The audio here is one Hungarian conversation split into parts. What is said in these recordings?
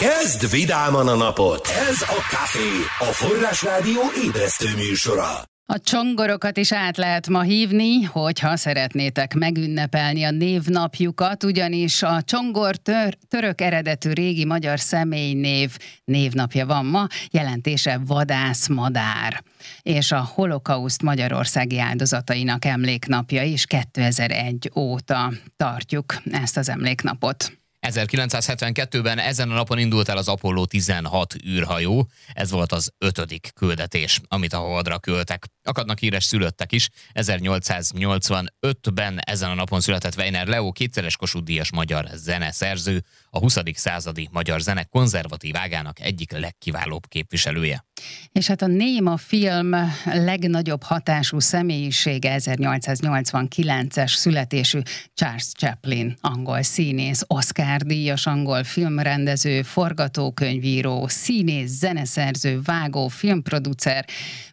Kezd vidáman a napot! Ez a Café, a Forrás Rádió ébresztő műsora. A csongorokat is át lehet ma hívni, hogyha szeretnétek megünnepelni a névnapjukat, ugyanis a csongor tör, török eredetű régi magyar személynév névnapja van ma, jelentése vadász madár. És a holokauszt magyarországi áldozatainak emléknapja is 2001 óta tartjuk ezt az emléknapot. 1972-ben ezen a napon indult el az Apollo 16 űrhajó. Ez volt az ötödik küldetés, amit a Holdra küldtek. Akadnak híres szülöttek is. 1885-ben ezen a napon született Weiner Leo, kétszeres Kossuth magyar zeneszerző, a 20. századi magyar zene konzervatív ágának egyik legkiválóbb képviselője. És hát a Néma film legnagyobb hatású személyisége 1889-es születésű Charles Chaplin, angol színész, Oscar díjas angol filmrendező, forgatókönyvíró, színész, zeneszerző, vágó, filmproducer,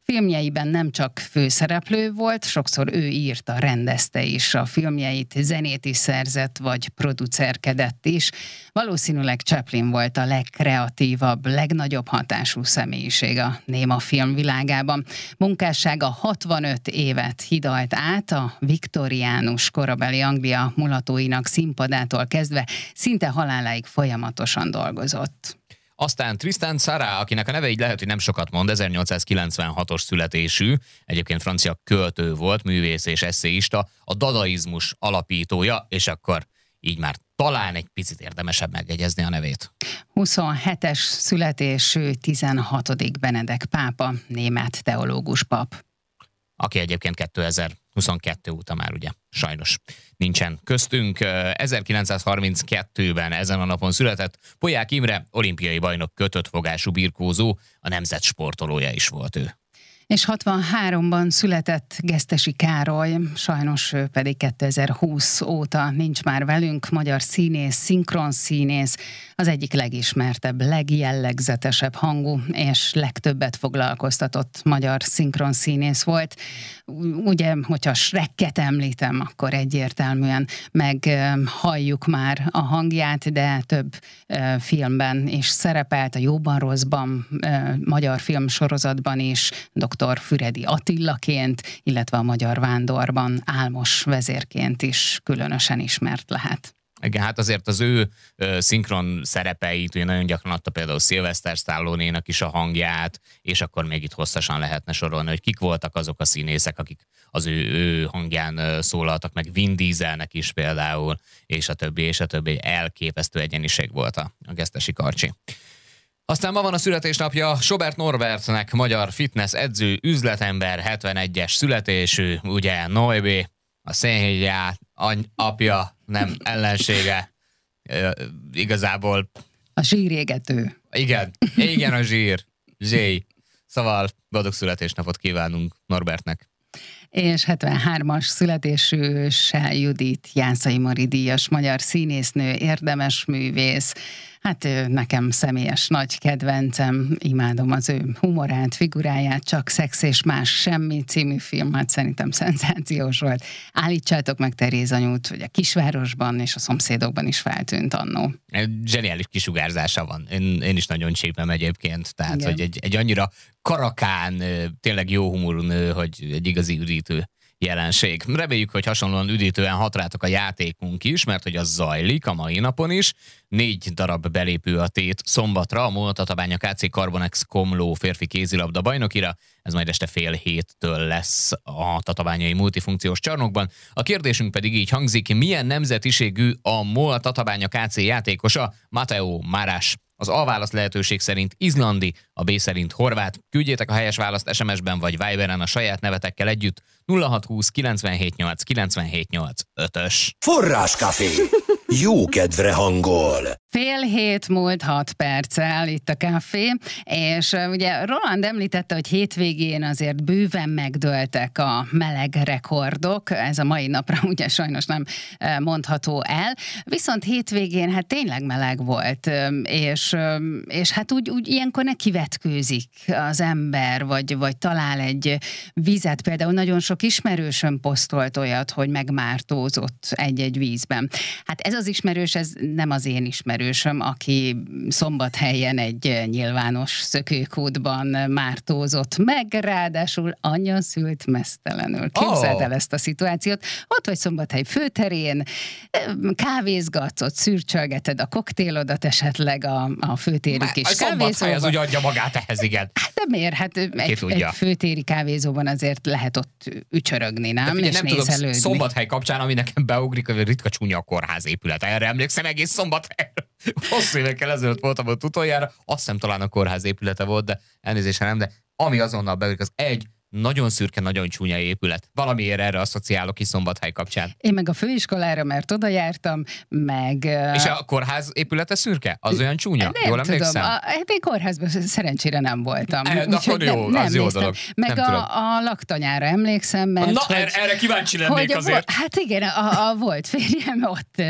Filmjeiben nem csak főszereplő volt, sokszor ő írta, rendezte is a filmjeit, zenét is szerzett, vagy producerkedett is. Valószínűleg Chaplin volt a legkreatívabb, legnagyobb hatású személyiség a néma filmvilágában. Munkássága 65 évet hidalt át a viktoriánus korabeli Anglia mulatóinak színpadától kezdve szinte haláláig folyamatosan dolgozott. Aztán Tristan Sarah, akinek a neve így lehet, hogy nem sokat mond, 1896-os születésű, egyébként francia költő volt, művész és eszéista, a dadaizmus alapítója, és akkor így már talán egy picit érdemesebb megjegyezni a nevét. 27-es születésű 16. Benedek pápa, német teológus pap. Aki egyébként 2022 óta már ugye sajnos nincsen köztünk. 1932-ben ezen a napon született Poják Imre, olimpiai bajnok kötött fogású birkózó, a nemzet sportolója is volt ő és 63-ban született Gesztesi Károly, sajnos ő pedig 2020 óta nincs már velünk, magyar színész, szinkron színész, az egyik legismertebb, legjellegzetesebb hangú és legtöbbet foglalkoztatott magyar szinkron színész volt. Ugye, hogyha Shrekket említem, akkor egyértelműen meghalljuk már a hangját, de több filmben is szerepelt, a Jóban Rosszban, magyar filmsorozatban is, Dr dr. Füredi Attillaként, illetve a Magyar Vándorban álmos vezérként is különösen ismert lehet. Igen, hát azért az ő ö, szinkron szerepeit, ugye nagyon gyakran adta például Sylvester stallone is a hangját, és akkor még itt hosszasan lehetne sorolni, hogy kik voltak azok a színészek, akik az ő, ő hangján szólaltak, meg Vin Dieselnek is például, és a többi, és a többi elképesztő egyeniség volt a, a gesztesi karcsi. Aztán ma van a születésnapja Sobert Norbertnek, magyar fitness edző, üzletember, 71-es születésű, ugye Noébé, a szénhegyá, apja, nem ellensége, e, igazából... A zsírégető. Igen, igen a zsír, zsé. Szóval boldog születésnapot kívánunk Norbertnek és 73-as születésű Sel Judit Jászai Mari díjas magyar színésznő, érdemes művész, Hát nekem személyes nagy kedvencem, imádom az ő humorát, figuráját, csak szex és más semmi című film, hát szerintem szenzációs volt. Állítsátok meg Teréz anyút, hogy a kisvárosban és a szomszédokban is feltűnt annó. Zseniális kisugárzása van. Én, én is nagyon csípem egyébként, tehát Igen. hogy egy, egy annyira karakán, tényleg jó humorú nő, hogy egy igazi üdítő jelenség. Reméljük, hogy hasonlóan üdítően hat rátok a játékunk is, mert hogy az zajlik a mai napon is. Négy darab belépő a tét szombatra a Moltatabánya KC Carbonex Komló férfi kézilabda bajnokira. Ez majd este fél héttől lesz a tatabányai multifunkciós csarnokban. A kérdésünk pedig így hangzik, milyen nemzetiségű a MOL Tatabánya KC játékosa Mateo Márás? Az A válasz lehetőség szerint izlandi, a B szerint horvát. Küldjétek a helyes választ SMS-ben vagy Viberen a saját nevetekkel együtt 0620 978 978 5-ös. Forráskafé! Jó kedvre hangol! Fél hét múlt hat perccel itt a kávé, és ugye Roland említette, hogy hétvégén azért bőven megdőltek a meleg rekordok, ez a mai napra ugye sajnos nem mondható el, viszont hétvégén hát tényleg meleg volt, és, és hát úgy, úgy ilyenkor nekivetkőzik az ember, vagy, vagy talál egy vizet, például nagyon sok ismerősöm posztolt olyat, hogy megmártózott egy-egy vízben. Hát ez az ismerős, ez nem az én ismerősöm, aki szombathelyen egy nyilvános szökőkútban mártózott meg, ráadásul anya szült mesztelenül. Képzeld oh. el ezt a szituációt. Ott vagy szombathely főterén, kávézgatsz, ott szürcsölgeted a koktélodat, esetleg a, a főtéri kis A szombathely az úgy adja magát ehhez, igen. Hát de miért? Hát egy, egy főtéri kávézóban azért lehet ott ücsörögni, nem? De figyelj, nem tudom, szombathely kapcsán, ami nekem beugrik, hogy ritka csúnya a kórház épület. Erre emlékszem egész szombathelyre. Hosszú évekkel ezelőtt voltam ott utoljára, azt hiszem talán a kórház épülete volt, de elnézésre nem, de ami azonnal beugrik, az egy nagyon szürke, nagyon csúnya épület. Valamiért erre asszociálok is Szombathely kapcsán. Én meg a főiskolára, mert oda jártam, meg... És a kórház épülete szürke? Az olyan csúnya? Nem Jól tudom. emlékszem? A, hát én kórházban szerencsére nem voltam. E, de akkor jó, nem, nem az jó dolog. Meg nem a, a laktanyára emlékszem, mert... Na, hogy, erre kíváncsi lennék azért. Hát igen, a, a volt férjem, ott,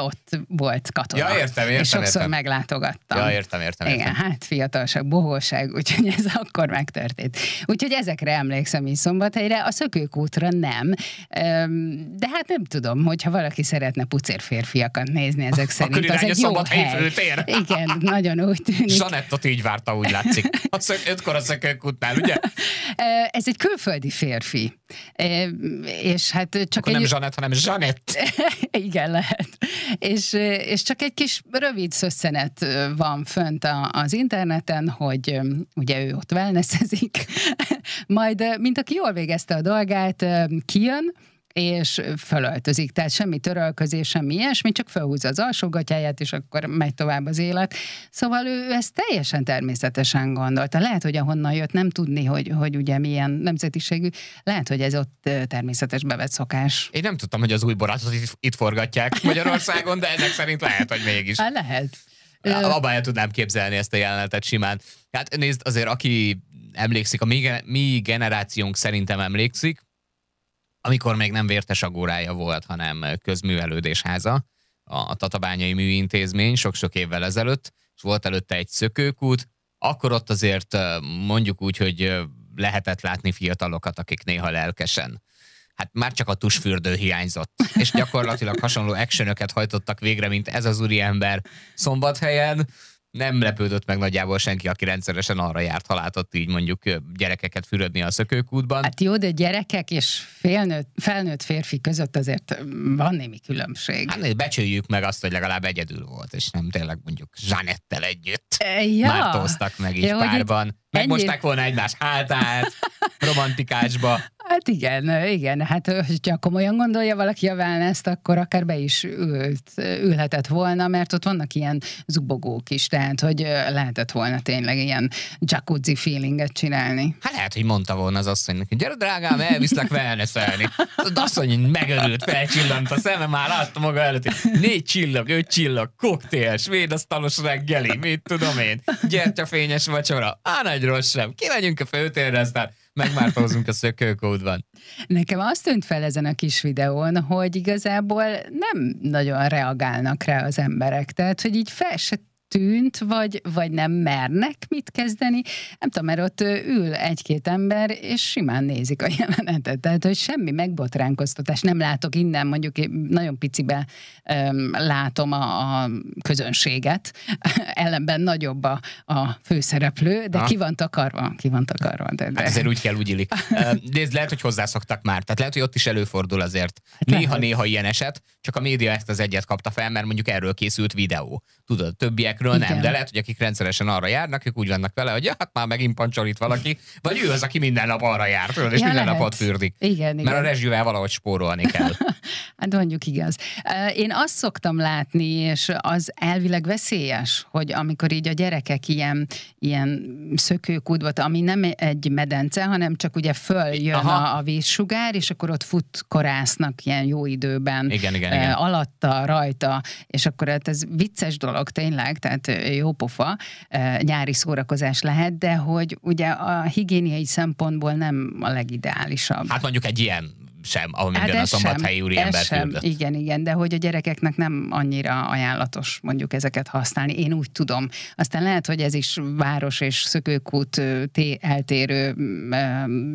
ott volt katona. Ja, értem, értem. És sokszor értem. meglátogattam. Ja, értem, értem, értem. Igen, hát fiatalság, bohóság, úgyhogy ez akkor megtörtént. Úgyhogy ezekre emlékszem is Szombathelyre, a szökőkútra nem. De hát nem tudom, hogyha valaki szeretne pucér férfiakat nézni ezek szerint, Akkor az egy jó hely. Főtér. Igen, nagyon úgy tűnik. Zsanettot így várta, úgy látszik. A szök, ötkor a szökőkútnál, ugye? Ez egy külföldi férfi. És hát csak Akkor egy... nem Zsanett, hanem Zsanett. Igen, lehet. És, és csak egy kis rövid szösszenet van fönt az interneten, hogy ugye ő ott wellnessezik, majd, mint aki jól végezte a dolgát, kijön, és fölöltözik. Tehát semmi törölközés, semmi ilyesmi, csak felhúzza az alsógatyáját, és akkor megy tovább az élet. Szóval ő ezt teljesen természetesen gondolta. Lehet, hogy ahonnan jött, nem tudni, hogy, hogy ugye milyen nemzetiségű, lehet, hogy ez ott természetes bevett szokás. Én nem tudtam, hogy az új borátot itt, itt forgatják Magyarországon, de ezek szerint lehet, hogy mégis. Hát lehet. Abban el tudnám képzelni ezt a jelenetet simán. Hát nézd, azért aki emlékszik, a mi, mi generációnk szerintem emlékszik, amikor még nem vértes agórája volt, hanem közművelődésháza, a Tatabányai Műintézmény sok-sok évvel ezelőtt, és volt előtte egy szökőkút, akkor ott azért mondjuk úgy, hogy lehetett látni fiatalokat, akik néha lelkesen hát már csak a tusfürdő hiányzott. És gyakorlatilag hasonló actionöket hajtottak végre, mint ez az úriember szombathelyen nem lepődött meg nagyjából senki, aki rendszeresen arra járt, ha látott így mondjuk gyerekeket fürödni a szökőkútban. Hát jó, de gyerekek és félnőtt, felnőtt férfi között azért van némi különbség. Hát becsüljük meg azt, hogy legalább egyedül volt, és nem tényleg mondjuk Zsanettel együtt ja. mártóztak meg így ja, párban. Megmosták volna egymás hátát, romantikásba. Hát igen, igen, hát hogyha komolyan gondolja valaki a wellness akkor akár be is ült, ülhetett volna, mert ott vannak ilyen zubogók is, tehát hogy lehetett volna tényleg ilyen jacuzzi feelinget csinálni. Hát lehet, hogy mondta volna az asszonynak, hogy gyere drágám, elviszlek wellnesselni. Az asszony megörült, felcsillant a szeme, már látta maga előtt. Négy csillag, öt csillag, koktél, svéd asztalos reggeli, mit tudom én, gyertyafényes vacsora, á, nagy rossz sem, kimegyünk a főtérre, aztán megmártózunk a szökőkódban. Nekem azt tűnt fel ezen a kis videón, hogy igazából nem nagyon reagálnak rá az emberek. Tehát, hogy így fel se tűnt, vagy, vagy nem mernek mit kezdeni. Nem tudom, mert ott ül egy-két ember, és simán nézik a jelenetet. Tehát, hogy semmi megbotránkoztatás nem látok innen, mondjuk én nagyon picibe um, látom a, a közönséget, ellenben nagyobb a, a főszereplő, de ha. ki van takarva, ki van takarva. De, de... Hát ezért úgy kell, úgy illik. Nézd, lehet, hogy hozzászoktak már, tehát lehet, hogy ott is előfordul azért. Hát Néha-néha ilyen eset, csak a média ezt az egyet kapta fel, mert mondjuk erről készült videó. Tudod, többiek ezekről nem, de lehet, hogy akik rendszeresen arra járnak, ők úgy vannak vele, hogy ja, hát már megint pancsol itt valaki, vagy ő az, aki minden nap arra jár, tudod, és ja, minden lehet. napot fürdik. Igen, Mert a rezsűvel valahogy spórolni kell. hát mondjuk igaz. Én azt szoktam látni, és az elvileg veszélyes, hogy amikor így a gyerekek ilyen, ilyen szökőkúdvat, ami nem egy medence, hanem csak ugye följön a, a vízsugár, és akkor ott futkorásznak ilyen jó időben. Igen, igen, igen. Alatta, rajta, és akkor hát ez vicces dolog tényleg, tehát tehát jó pofa, nyári szórakozás lehet, de hogy ugye a higiéniai szempontból nem a legideálisabb. Hát mondjuk egy ilyen sem, ahol hát a szombathelyi úriember sem, Igen, igen, de hogy a gyerekeknek nem annyira ajánlatos mondjuk ezeket használni. Én úgy tudom. Aztán lehet, hogy ez is város és szökőkút eltérő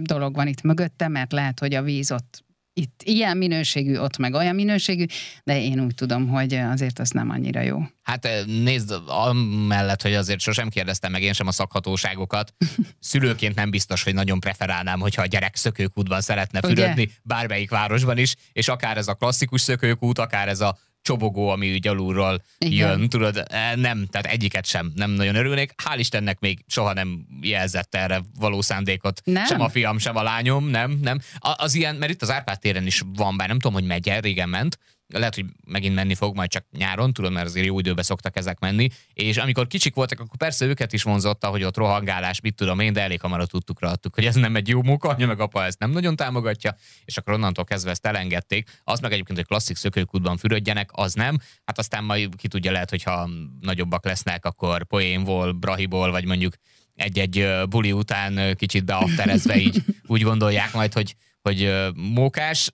dolog van itt mögötte, mert lehet, hogy a víz ott itt ilyen minőségű, ott meg olyan minőségű, de én úgy tudom, hogy azért az nem annyira jó. Hát eh, nézd, amellett, hogy azért sosem kérdeztem meg én sem a szakhatóságokat, szülőként nem biztos, hogy nagyon preferálnám, hogyha a gyerek szökőkútban szeretne fürödni, Ugye? bármelyik városban is, és akár ez a klasszikus szökőkút, akár ez a csobogó, ami úgy alulról Igen. jön, tudod, e, nem, tehát egyiket sem nem nagyon örülnék. Hál' Istennek még soha nem jelzett erre való szándékot. Nem. Sem a fiam, sem a lányom, nem, nem. Az ilyen, mert itt az Árpád téren is van, bár nem tudom, hogy megy régen ment, lehet, hogy megint menni fog majd csak nyáron, tudom, mert azért jó időben szoktak ezek menni, és amikor kicsik voltak, akkor persze őket is vonzotta, hogy ott rohangálás, mit tudom én, de elég hamar tudtuk adtuk, hogy ez nem egy jó munka, anya meg apa ezt nem nagyon támogatja, és akkor onnantól kezdve ezt elengedték. Az meg egyébként, hogy klasszik szökőkútban fürödjenek, az nem. Hát aztán majd ki tudja, lehet, hogyha nagyobbak lesznek, akkor poénból, brahiból, vagy mondjuk egy-egy buli után kicsit beafterezve így úgy gondolják majd, hogy, hogy mókás,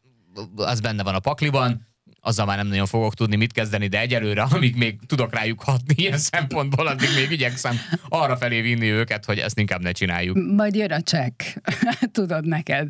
az benne van a pakliban, azzal már nem nagyon fogok tudni mit kezdeni, de egyelőre, amíg még tudok rájuk hatni ilyen szempontból, addig még igyekszem arra felé vinni őket, hogy ezt inkább ne csináljuk. Majd jön a csekk, tudod neked,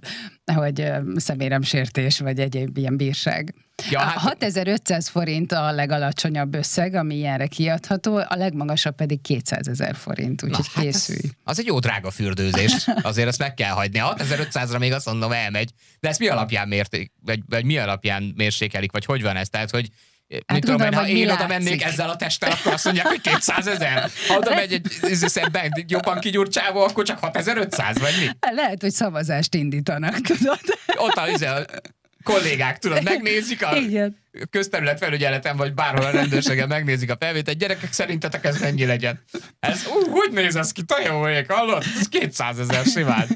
hogy szeméremsértés vagy egyéb ilyen bírság. Ja, hát... 6500 forint a legalacsonyabb összeg, ami ilyenre kiadható, a legmagasabb pedig 200 ezer forint, úgyhogy Na, készülj. Hát az, az egy jó drága fürdőzés, azért ezt meg kell hagyni. 6500-ra még azt mondom elmegy, de ezt mi alapján mérték, vagy, vagy mi alapján mérsékelik, vagy hogy van ez? Tehát, hogy Hát mit tudom, én, ha én oda mennék ezzel a testtel, akkor azt mondják, hogy 200 ezer. Ha oda megy egy szebben jobban kigyúrt csávó, akkor csak 6500, vagy mi? Lehet, hogy szavazást indítanak, tudod. Ott a, izé, kollégák, tudod, megnézik a Igen. közterület felügyeleten, vagy bárhol a rendőrségen megnézik a felvételt. Gyerekek, szerintetek ez mennyi legyen? Ez, ú, hogy néz ez ki? Tajóék, hallod? Ez 200 ezer simán.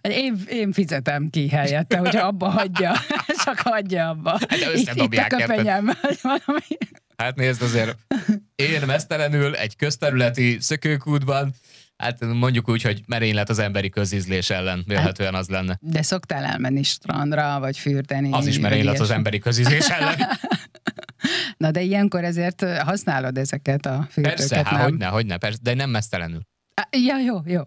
Én, én fizetem ki helyette, hogyha abba hagyja. Csak hagyja abba. Hát összedobják Itt a köpenyem, valami. Hát nézd azért, én mesztelenül egy közterületi szökőkútban Hát mondjuk úgy, hogy merénylet az emberi közízlés ellen, vélhetően az lenne. De szoktál elmenni strandra, vagy fürdeni? Az is merénylet az emberi közízlés ellen. Na de ilyenkor ezért használod ezeket a fürdőket, Persze, hát hogyne, hogyne, persze, de nem mesztelenül. Ja, jó, jó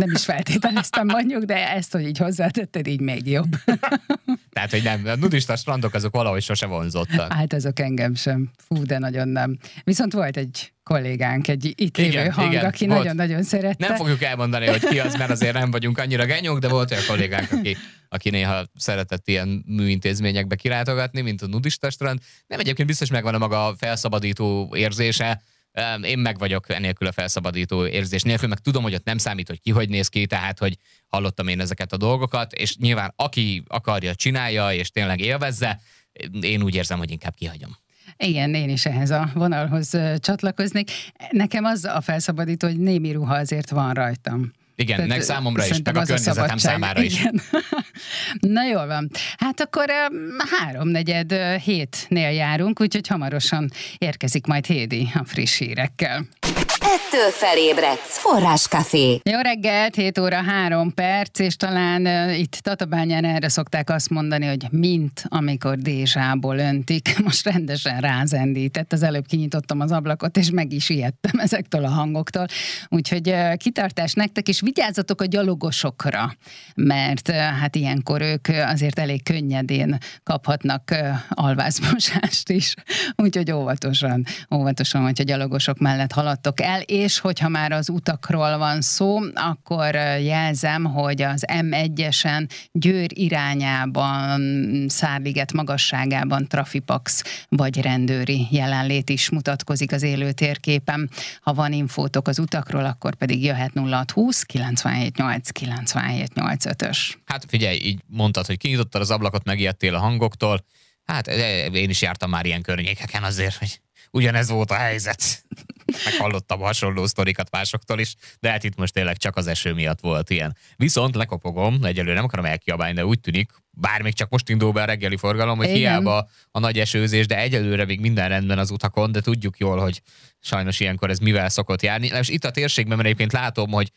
nem is feltételeztem mondjuk, de ezt, hogy így hozzátetted, így még jobb. Tehát, hogy nem, a nudista strandok azok valahogy sose vonzottak. Hát azok engem sem. Fú, de nagyon nem. Viszont volt egy kollégánk, egy itt lévő igen, hang, igen, aki nagyon-nagyon szerette. Nem fogjuk elmondani, hogy ki az, mert azért nem vagyunk annyira genyók, de volt olyan kollégánk, aki, aki néha szeretett ilyen műintézményekbe kilátogatni, mint a nudista strand. Nem egyébként biztos megvan a maga felszabadító érzése, én meg vagyok enélkül a felszabadító érzés nélkül, meg tudom, hogy ott nem számít, hogy ki hogy néz ki, tehát, hogy hallottam én ezeket a dolgokat, és nyilván aki akarja, csinálja, és tényleg élvezze, én úgy érzem, hogy inkább kihagyom. Igen, én is ehhez a vonalhoz csatlakoznék. Nekem az a felszabadító, hogy némi ruha azért van rajtam. Igen, Tehát, meg számomra is, meg a környezetem számára is. Igen. Na jól van. Hát akkor háromnegyed hétnél járunk, úgyhogy hamarosan érkezik majd Hédi a friss hírekkel. Ettől felébredsz. Forráskafé. Jó reggelt, 7 óra 3 perc, és talán uh, itt Tatabányán erre szokták azt mondani, hogy mint amikor dézsából öntik. Most rendesen rázendített. Az előbb kinyitottam az ablakot, és meg is ijedtem ezektől a hangoktól. Úgyhogy uh, kitartás nektek, és vigyázzatok a gyalogosokra, mert uh, hát ilyenkor ők azért elég könnyedén kaphatnak uh, alvázmosást is. Úgyhogy óvatosan, óvatosan, hogyha gyalogosok mellett haladtok el, és hogyha már az utakról van szó, akkor jelzem, hogy az M1-esen Győr irányában, Szárliget magasságában Trafipax vagy rendőri jelenlét is mutatkozik az élő térképen. Ha van infótok az utakról, akkor pedig jöhet 0620 978 978 ös Hát figyelj, így mondtad, hogy kinyitottad az ablakot, megijedtél a hangoktól. Hát én is jártam már ilyen környékeken azért, hogy ugyanez volt a helyzet. Meghallottam hasonló sztorikat másoktól is, de hát itt most tényleg csak az eső miatt volt ilyen. Viszont lekopogom, egyelőre nem akarom elkiabálni, de úgy tűnik, bár még csak most indul be a reggeli forgalom, hogy Igen. hiába a nagy esőzés, de egyelőre még minden rendben az utakon, de tudjuk jól, hogy sajnos ilyenkor ez mivel szokott járni. És itt a térségben, mert egyébként látom, hogy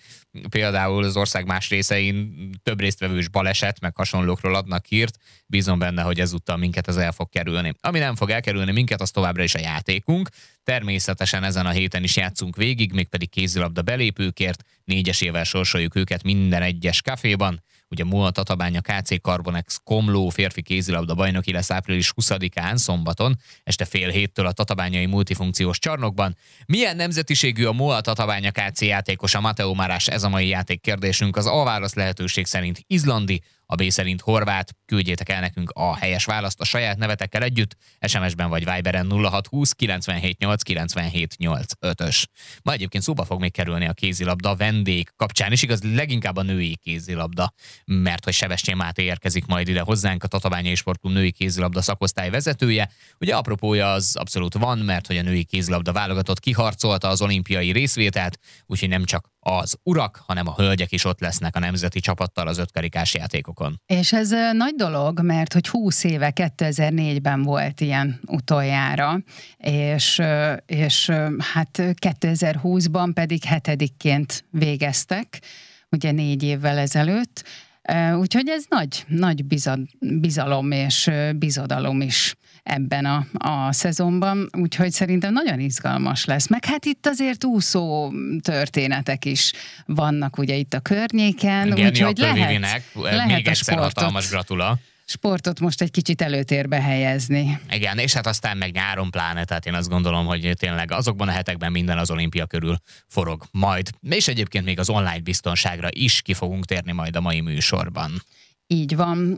például az ország más részein több résztvevős baleset, meg hasonlókról adnak hírt, bízom benne, hogy ezúttal minket ez el fog kerülni. Ami nem fog elkerülni minket, az továbbra is a játékunk. Természetesen ezen a héten is játszunk végig, mégpedig kézilabda belépőkért, négyesével sorsoljuk őket minden egyes kaféban ugye Múl Tatabánya KC Carbonex Komló férfi kézilabda bajnoki lesz április 20-án szombaton, este fél héttől a Tatabányai multifunkciós csarnokban. Milyen nemzetiségű a Múl Tatabánya KC játékosa Mateo Marás ez a mai játék kérdésünk. Az A válasz lehetőség szerint izlandi, a B szerint horvát, küldjétek el nekünk a helyes választ a saját nevetekkel együtt, SMS-ben vagy Viberen 0620 978 978 ös Ma egyébként szóba fog még kerülni a kézilabda vendég kapcsán is, igaz leginkább a női kézilabda, mert hogy Sebestyén Máté érkezik majd ide hozzánk, a Tatabányai Sportklub női kézilabda szakosztály vezetője. Ugye apropója az abszolút van, mert hogy a női kézilabda válogatott kiharcolta az olimpiai részvételt, úgyhogy nem csak az urak, hanem a hölgyek is ott lesznek a nemzeti csapattal az ötkarikás játékokon. És ez nagy dolog, mert hogy 20 éve, 2004-ben volt ilyen utoljára, és, és hát 2020-ban pedig hetedikként végeztek, ugye négy évvel ezelőtt, Úgyhogy ez nagy, nagy bizalom és bizodalom is ebben a, a szezonban, úgyhogy szerintem nagyon izgalmas lesz. Meg hát itt azért úszó történetek is vannak ugye itt a környéken, úgyhogy lehet, lehet még egyszer hatalmas gratula sportot most egy kicsit előtérbe helyezni. Igen, és hát aztán meg nyáron pláne, tehát én azt gondolom, hogy tényleg azokban a hetekben minden az olimpia körül forog majd. És egyébként még az online biztonságra is ki fogunk térni majd a mai műsorban. Így van,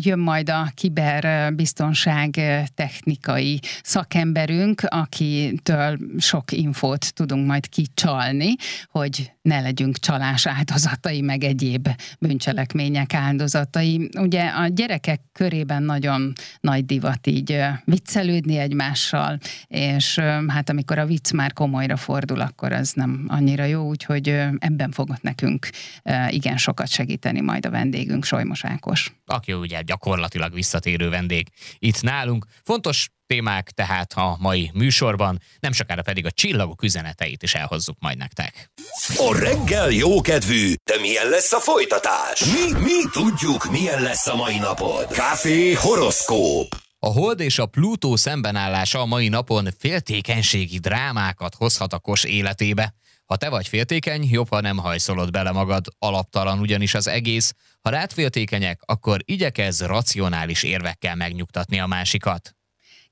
jön majd a kiberbiztonság technikai szakemberünk, akitől sok infót tudunk majd kicsalni, hogy ne legyünk csalás áldozatai, meg egyéb bűncselekmények áldozatai. Ugye a gyerekek körében nagyon nagy divat így viccelődni egymással, és hát amikor a vicc már komolyra fordul, akkor az nem annyira jó, úgyhogy ebben fogott nekünk igen sokat segíteni majd a vendégünk, Solymos Ákos. Aki ugye gyakorlatilag visszatérő vendég itt nálunk. Fontos témák tehát a mai műsorban, nem sokára pedig a csillagok üzeneteit is elhozzuk majd nektek. A reggel jókedvű, de milyen lesz a folytatás? Mi, mi tudjuk, milyen lesz a mai napod. Café Horoszkóp. A Hold és a Plutó szembenállása a mai napon féltékenységi drámákat hozhat a kos életébe. Ha te vagy féltékeny, jobb, ha nem hajszolod bele magad, alaptalan ugyanis az egész. Ha rád féltékenyek, akkor igyekezz racionális érvekkel megnyugtatni a másikat.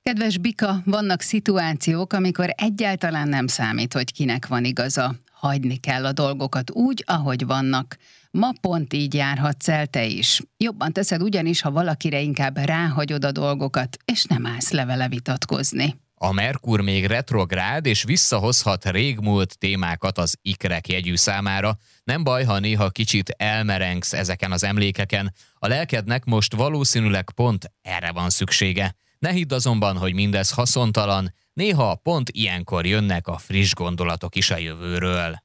Kedves Bika, vannak szituációk, amikor egyáltalán nem számít, hogy kinek van igaza. Hagyni kell a dolgokat úgy, ahogy vannak. Ma pont így járhatsz el te is. Jobban teszed ugyanis, ha valakire inkább ráhagyod a dolgokat, és nem állsz le vele vitatkozni. A Merkur még retrográd, és visszahozhat régmúlt témákat az ikrek jegyű számára. Nem baj, ha néha kicsit elmerengsz ezeken az emlékeken. A lelkednek most valószínűleg pont erre van szüksége. Ne hidd azonban, hogy mindez haszontalan, néha pont ilyenkor jönnek a friss gondolatok is a jövőről.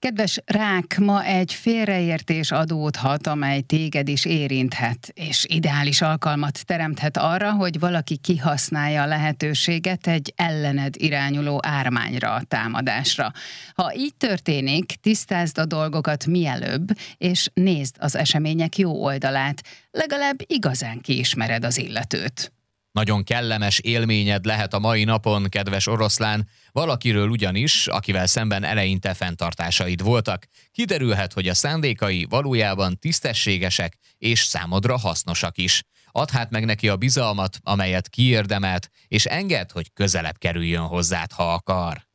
Kedves rák, ma egy félreértés adódhat, amely téged is érinthet, és ideális alkalmat teremthet arra, hogy valaki kihasználja a lehetőséget egy ellened irányuló ármányra, támadásra. Ha így történik, tisztázd a dolgokat mielőbb, és nézd az események jó oldalát, legalább igazán kiismered az illetőt. Nagyon kellemes élményed lehet a mai napon, kedves oroszlán, valakiről ugyanis, akivel szemben eleinte fenntartásaid voltak. Kiderülhet, hogy a szándékai valójában tisztességesek és számodra hasznosak is. Add hát meg neki a bizalmat, amelyet kiérdemelt, és enged, hogy közelebb kerüljön hozzád, ha akar.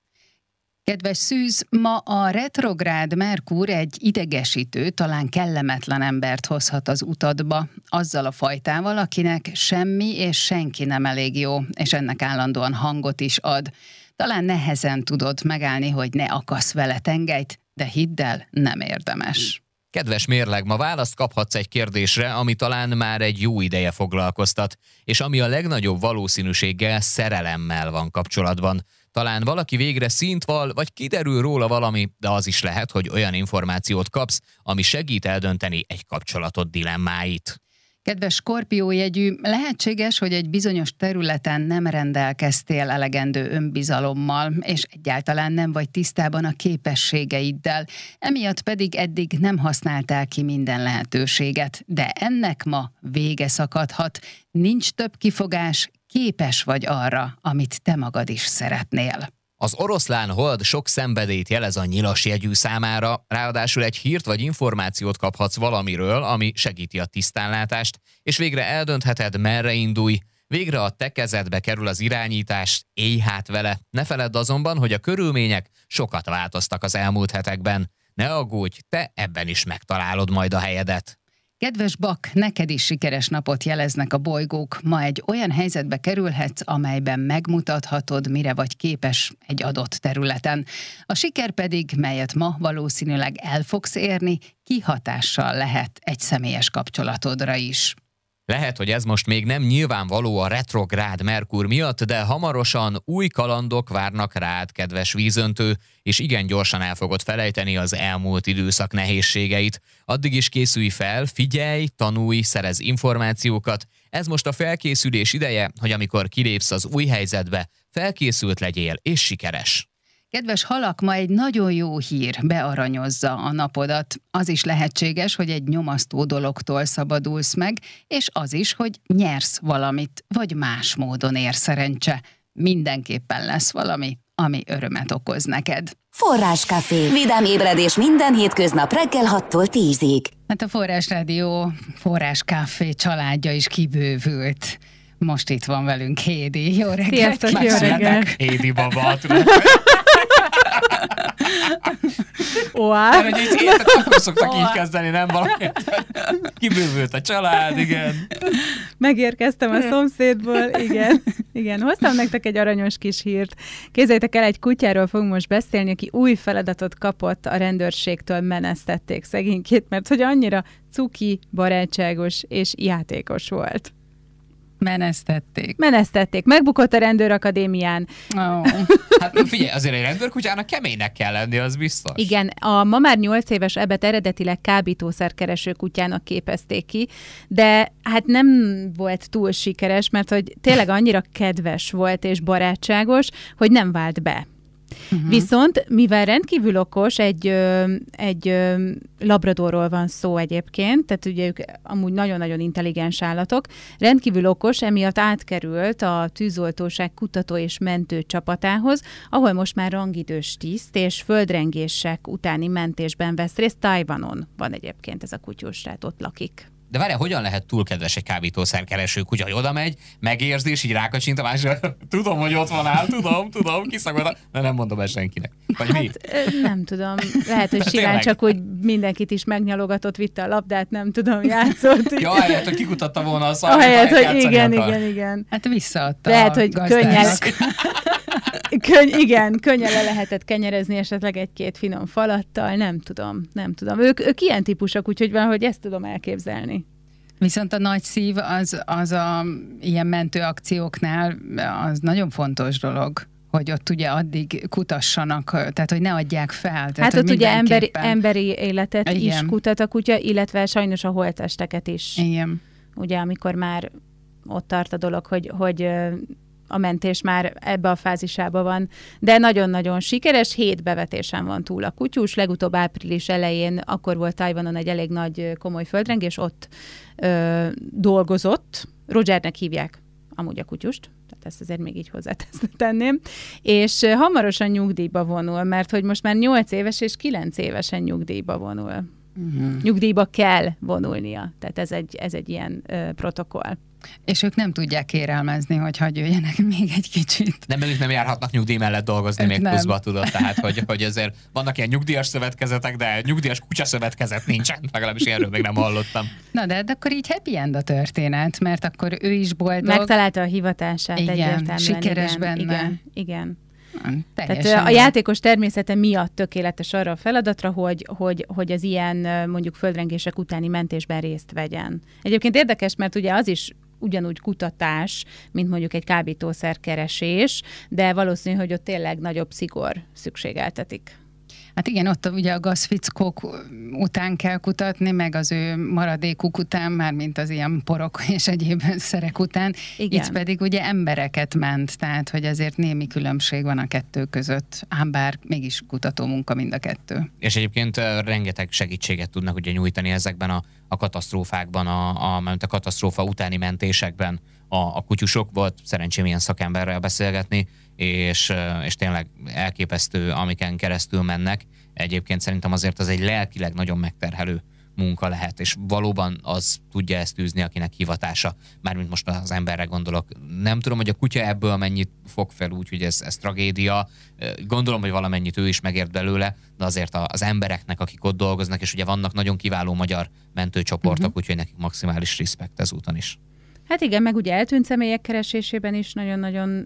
Kedves szűz, ma a retrográd Merkur egy idegesítő, talán kellemetlen embert hozhat az utadba, azzal a fajtával, akinek semmi és senki nem elég jó, és ennek állandóan hangot is ad. Talán nehezen tudod megállni, hogy ne akasz vele tengelyt, de hidd el, nem érdemes. Kedves mérleg, ma választ kaphatsz egy kérdésre, ami talán már egy jó ideje foglalkoztat, és ami a legnagyobb valószínűséggel szerelemmel van kapcsolatban. Talán valaki végre szint val, vagy kiderül róla valami, de az is lehet, hogy olyan információt kapsz, ami segít eldönteni egy kapcsolatot dilemmáit. Kedves skorpió jegyű, lehetséges, hogy egy bizonyos területen nem rendelkeztél elegendő önbizalommal, és egyáltalán nem vagy tisztában a képességeiddel, emiatt pedig eddig nem használtál ki minden lehetőséget, de ennek ma vége szakadhat, nincs több kifogás, képes vagy arra, amit te magad is szeretnél. Az oroszlán hold sok szenvedélyt jelez a nyilas jegyű számára, ráadásul egy hírt vagy információt kaphatsz valamiről, ami segíti a tisztánlátást, és végre eldöntheted, merre indulj, Végre a te kezedbe kerül az irányítás, élj hát vele. Ne feledd azonban, hogy a körülmények sokat változtak az elmúlt hetekben. Ne aggódj, te ebben is megtalálod majd a helyedet. Kedves Bak, neked is sikeres napot jeleznek a bolygók. Ma egy olyan helyzetbe kerülhetsz, amelyben megmutathatod, mire vagy képes egy adott területen. A siker pedig, melyet ma valószínűleg el fogsz érni, kihatással lehet egy személyes kapcsolatodra is. Lehet, hogy ez most még nem nyilvánvaló a retrográd Merkur miatt, de hamarosan új kalandok várnak rád, kedves vízöntő, és igen gyorsan el fogod felejteni az elmúlt időszak nehézségeit. Addig is készülj fel, figyelj, tanulj, szerez információkat. Ez most a felkészülés ideje, hogy amikor kilépsz az új helyzetbe, felkészült legyél és sikeres. Kedves halak, ma egy nagyon jó hír bearanyozza a napodat. Az is lehetséges, hogy egy nyomasztó dologtól szabadulsz meg, és az is, hogy nyersz valamit, vagy más módon ér szerencse. Mindenképpen lesz valami, ami örömet okoz neked. Forráskafé. Vidám ébredés minden hétköznap reggel 6-tól 10-ig. Hát a Forrás Rádió Forráskafé családja is kibővült. Most itt van velünk Hédi. Jó reggelt! Sziasztok, jó reggelt! Hédi baba, Wow. Mert hogy így érted, akkor szoktak így kezdeni, nem valami. Kibővült a család, igen. Megérkeztem a szomszédból, igen. Igen, hoztam nektek egy aranyos kis hírt. Képzeljétek el, egy kutyáról fogunk most beszélni, aki új feladatot kapott a rendőrségtől, menesztették szegénykét, mert hogy annyira cuki, barátságos és játékos volt. Menesztették. Menesztették. Megbukott a rendőrakadémián. Oh. Hát figyelj, azért egy rendőrkutyának keménynek kell lenni, az biztos. Igen, a ma már 8 éves ebet eredetileg kábítószerkereső kutyának képezték ki, de hát nem volt túl sikeres, mert hogy tényleg annyira kedves volt és barátságos, hogy nem vált be. Uh-huh. Viszont, mivel rendkívül okos, egy, egy labradorról van szó egyébként, tehát ugye ők amúgy nagyon-nagyon intelligens állatok, rendkívül okos, emiatt átkerült a tűzoltóság kutató és mentő csapatához, ahol most már rangidős tiszt és földrengések utáni mentésben vesz részt. Tajvanon van egyébként ez a kutyus, tehát ott lakik. De várjál, hogyan lehet túl kedves egy kábítószerkereső kutya, hogy oda megy, megérzi, és így rákacsint a másra. Tudom, hogy ott van áll, tudom, tudom, kiszagolta, de nem mondom el senkinek. Vagy mi? Hát, nem tudom. Lehet, hogy De simán csak úgy mindenkit is megnyalogatott, vitte a labdát, nem tudom, játszott. Ja, ahelyett, hogy kikutatta volna a szart, Ahelyett, hogy igen, akar. igen, igen. Hát visszaadta Lehet, hogy gazdának. Könny, igen, könnyen le lehetett kenyerezni esetleg egy-két finom falattal, nem tudom, nem tudom. Ők, ők ilyen típusok, úgyhogy valahogy ezt tudom elképzelni. Viszont a nagy szív az, az a ilyen mentőakcióknál az nagyon fontos dolog hogy ott ugye addig kutassanak, tehát hogy ne adják fel. Tehát, Hát ott ugye emberi, emberi életet is Igen. kutat a kutya, illetve sajnos a holtesteket is. Igen. ugye amikor már ott tart a dolog, hogy, hogy a mentés már ebbe a fázisába van, de nagyon-nagyon sikeres, hét bevetésen van túl a kutyus, legutóbb április elején, akkor volt Tajvanon egy elég nagy komoly földrengés, ott ö, dolgozott, Rogernek hívják amúgy a kutyust, tehát ezt azért még így hozzátenném, és hamarosan nyugdíjba vonul, mert hogy most már 8 éves és 9 évesen nyugdíjba vonul. Uh-huh. Nyugdíjba kell vonulnia, tehát ez egy, ez egy ilyen ö, protokoll. És ők nem tudják kérelmezni, hogy hagyj jöjjenek még egy kicsit. Nem, ők nem járhatnak nyugdíj mellett dolgozni Ők még nem. pluszba, tudod, tehát hogy, hogy azért vannak ilyen nyugdíjas szövetkezetek, de nyugdíjas kutyaszövetkezet nincsen, legalábbis erről még nem hallottam. Na de, de akkor így happy end a történet, mert akkor ő is boldog. Megtalálta a hivatását Igen, egyértelműen. sikeres igen, benne. Igen, igen. Teljesen Tehát a játékos természete miatt tökéletes arra a feladatra, hogy, hogy, hogy az ilyen mondjuk földrengések utáni mentésben részt vegyen. Egyébként érdekes, mert ugye az is ugyanúgy kutatás, mint mondjuk egy kábítószer keresés, de valószínű, hogy ott tényleg nagyobb szigor szükségeltetik. Hát igen, ott ugye a gazfickók után kell kutatni, meg az ő maradékuk után, már mint az ilyen porok és egyéb szerek után. Igen. Itt pedig ugye embereket ment, tehát hogy ezért némi különbség van a kettő között, ám bár mégis kutató munka mind a kettő. És egyébként rengeteg segítséget tudnak ugye nyújtani ezekben a, a katasztrófákban, a, a, mert a katasztrófa utáni mentésekben a, a kutyusok. Volt szerencsém ilyen szakemberrel beszélgetni, és, és tényleg elképesztő, amiken keresztül mennek. Egyébként szerintem azért az egy lelkileg nagyon megterhelő munka lehet, és valóban az tudja ezt űzni, akinek hivatása, mármint most az emberre gondolok. Nem tudom, hogy a kutya ebből mennyit fog fel úgy, hogy ez, ez tragédia. Gondolom, hogy valamennyit ő is megért belőle, de azért az embereknek, akik ott dolgoznak, és ugye vannak nagyon kiváló magyar mentőcsoportok, uh-huh. úgyhogy nekik maximális respekt ezúton is. Hát igen, meg ugye eltűnt személyek keresésében is nagyon-nagyon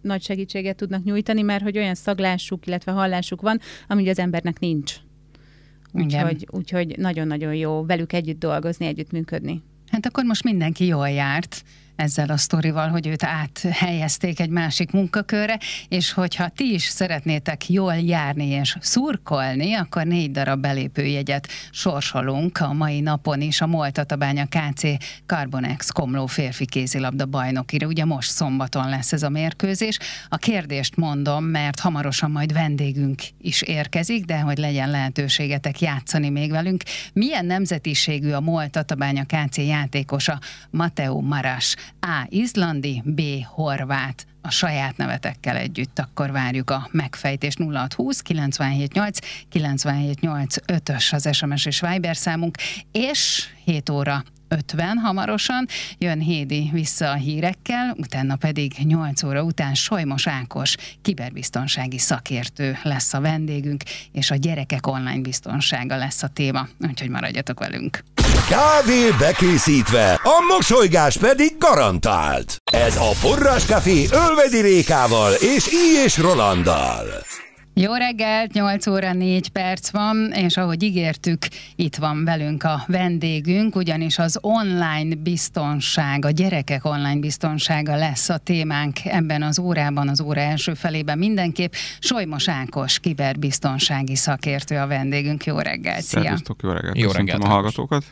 nagy segítséget tudnak nyújtani, mert hogy olyan szaglásuk, illetve hallásuk van, ami az embernek nincs. Úgyhogy, úgyhogy nagyon-nagyon jó velük együtt dolgozni, együtt működni. Hát akkor most mindenki jól járt ezzel a sztorival, hogy őt áthelyezték egy másik munkakörre, és hogyha ti is szeretnétek jól járni és szurkolni, akkor négy darab belépőjegyet sorsolunk a mai napon is a Moltatabánya KC Carbonex Komló férfi kézilabda bajnokira. Ugye most szombaton lesz ez a mérkőzés. A kérdést mondom, mert hamarosan majd vendégünk is érkezik, de hogy legyen lehetőségetek játszani még velünk. Milyen nemzetiségű a Moltatabánya KC játékosa Mateo Maras? A. Izlandi, B. Horvát a saját nevetekkel együtt, akkor várjuk a megfejtést 0620 978 978 5-ös az SMS és Viber számunk, és 7 óra 50 hamarosan, jön Hédi vissza a hírekkel, utána pedig 8 óra után Solymos Ákos kiberbiztonsági szakértő lesz a vendégünk, és a gyerekek online biztonsága lesz a téma, úgyhogy maradjatok velünk. Kávé bekészítve, a mosolygás pedig garantált. Ez a Forrás Ölvedi Rékával és I. és Rolanddal. Jó reggelt, 8 óra 4 perc van, és ahogy ígértük, itt van velünk a vendégünk, ugyanis az online biztonság, a gyerekek online biztonsága lesz a témánk ebben az órában, az óra első felében mindenképp. Solymos Ákos, kiberbiztonsági szakértő a vendégünk. Jó reggelt, szia! Szervusztok, jó reggelt! Jó reggelt a hallgatókat!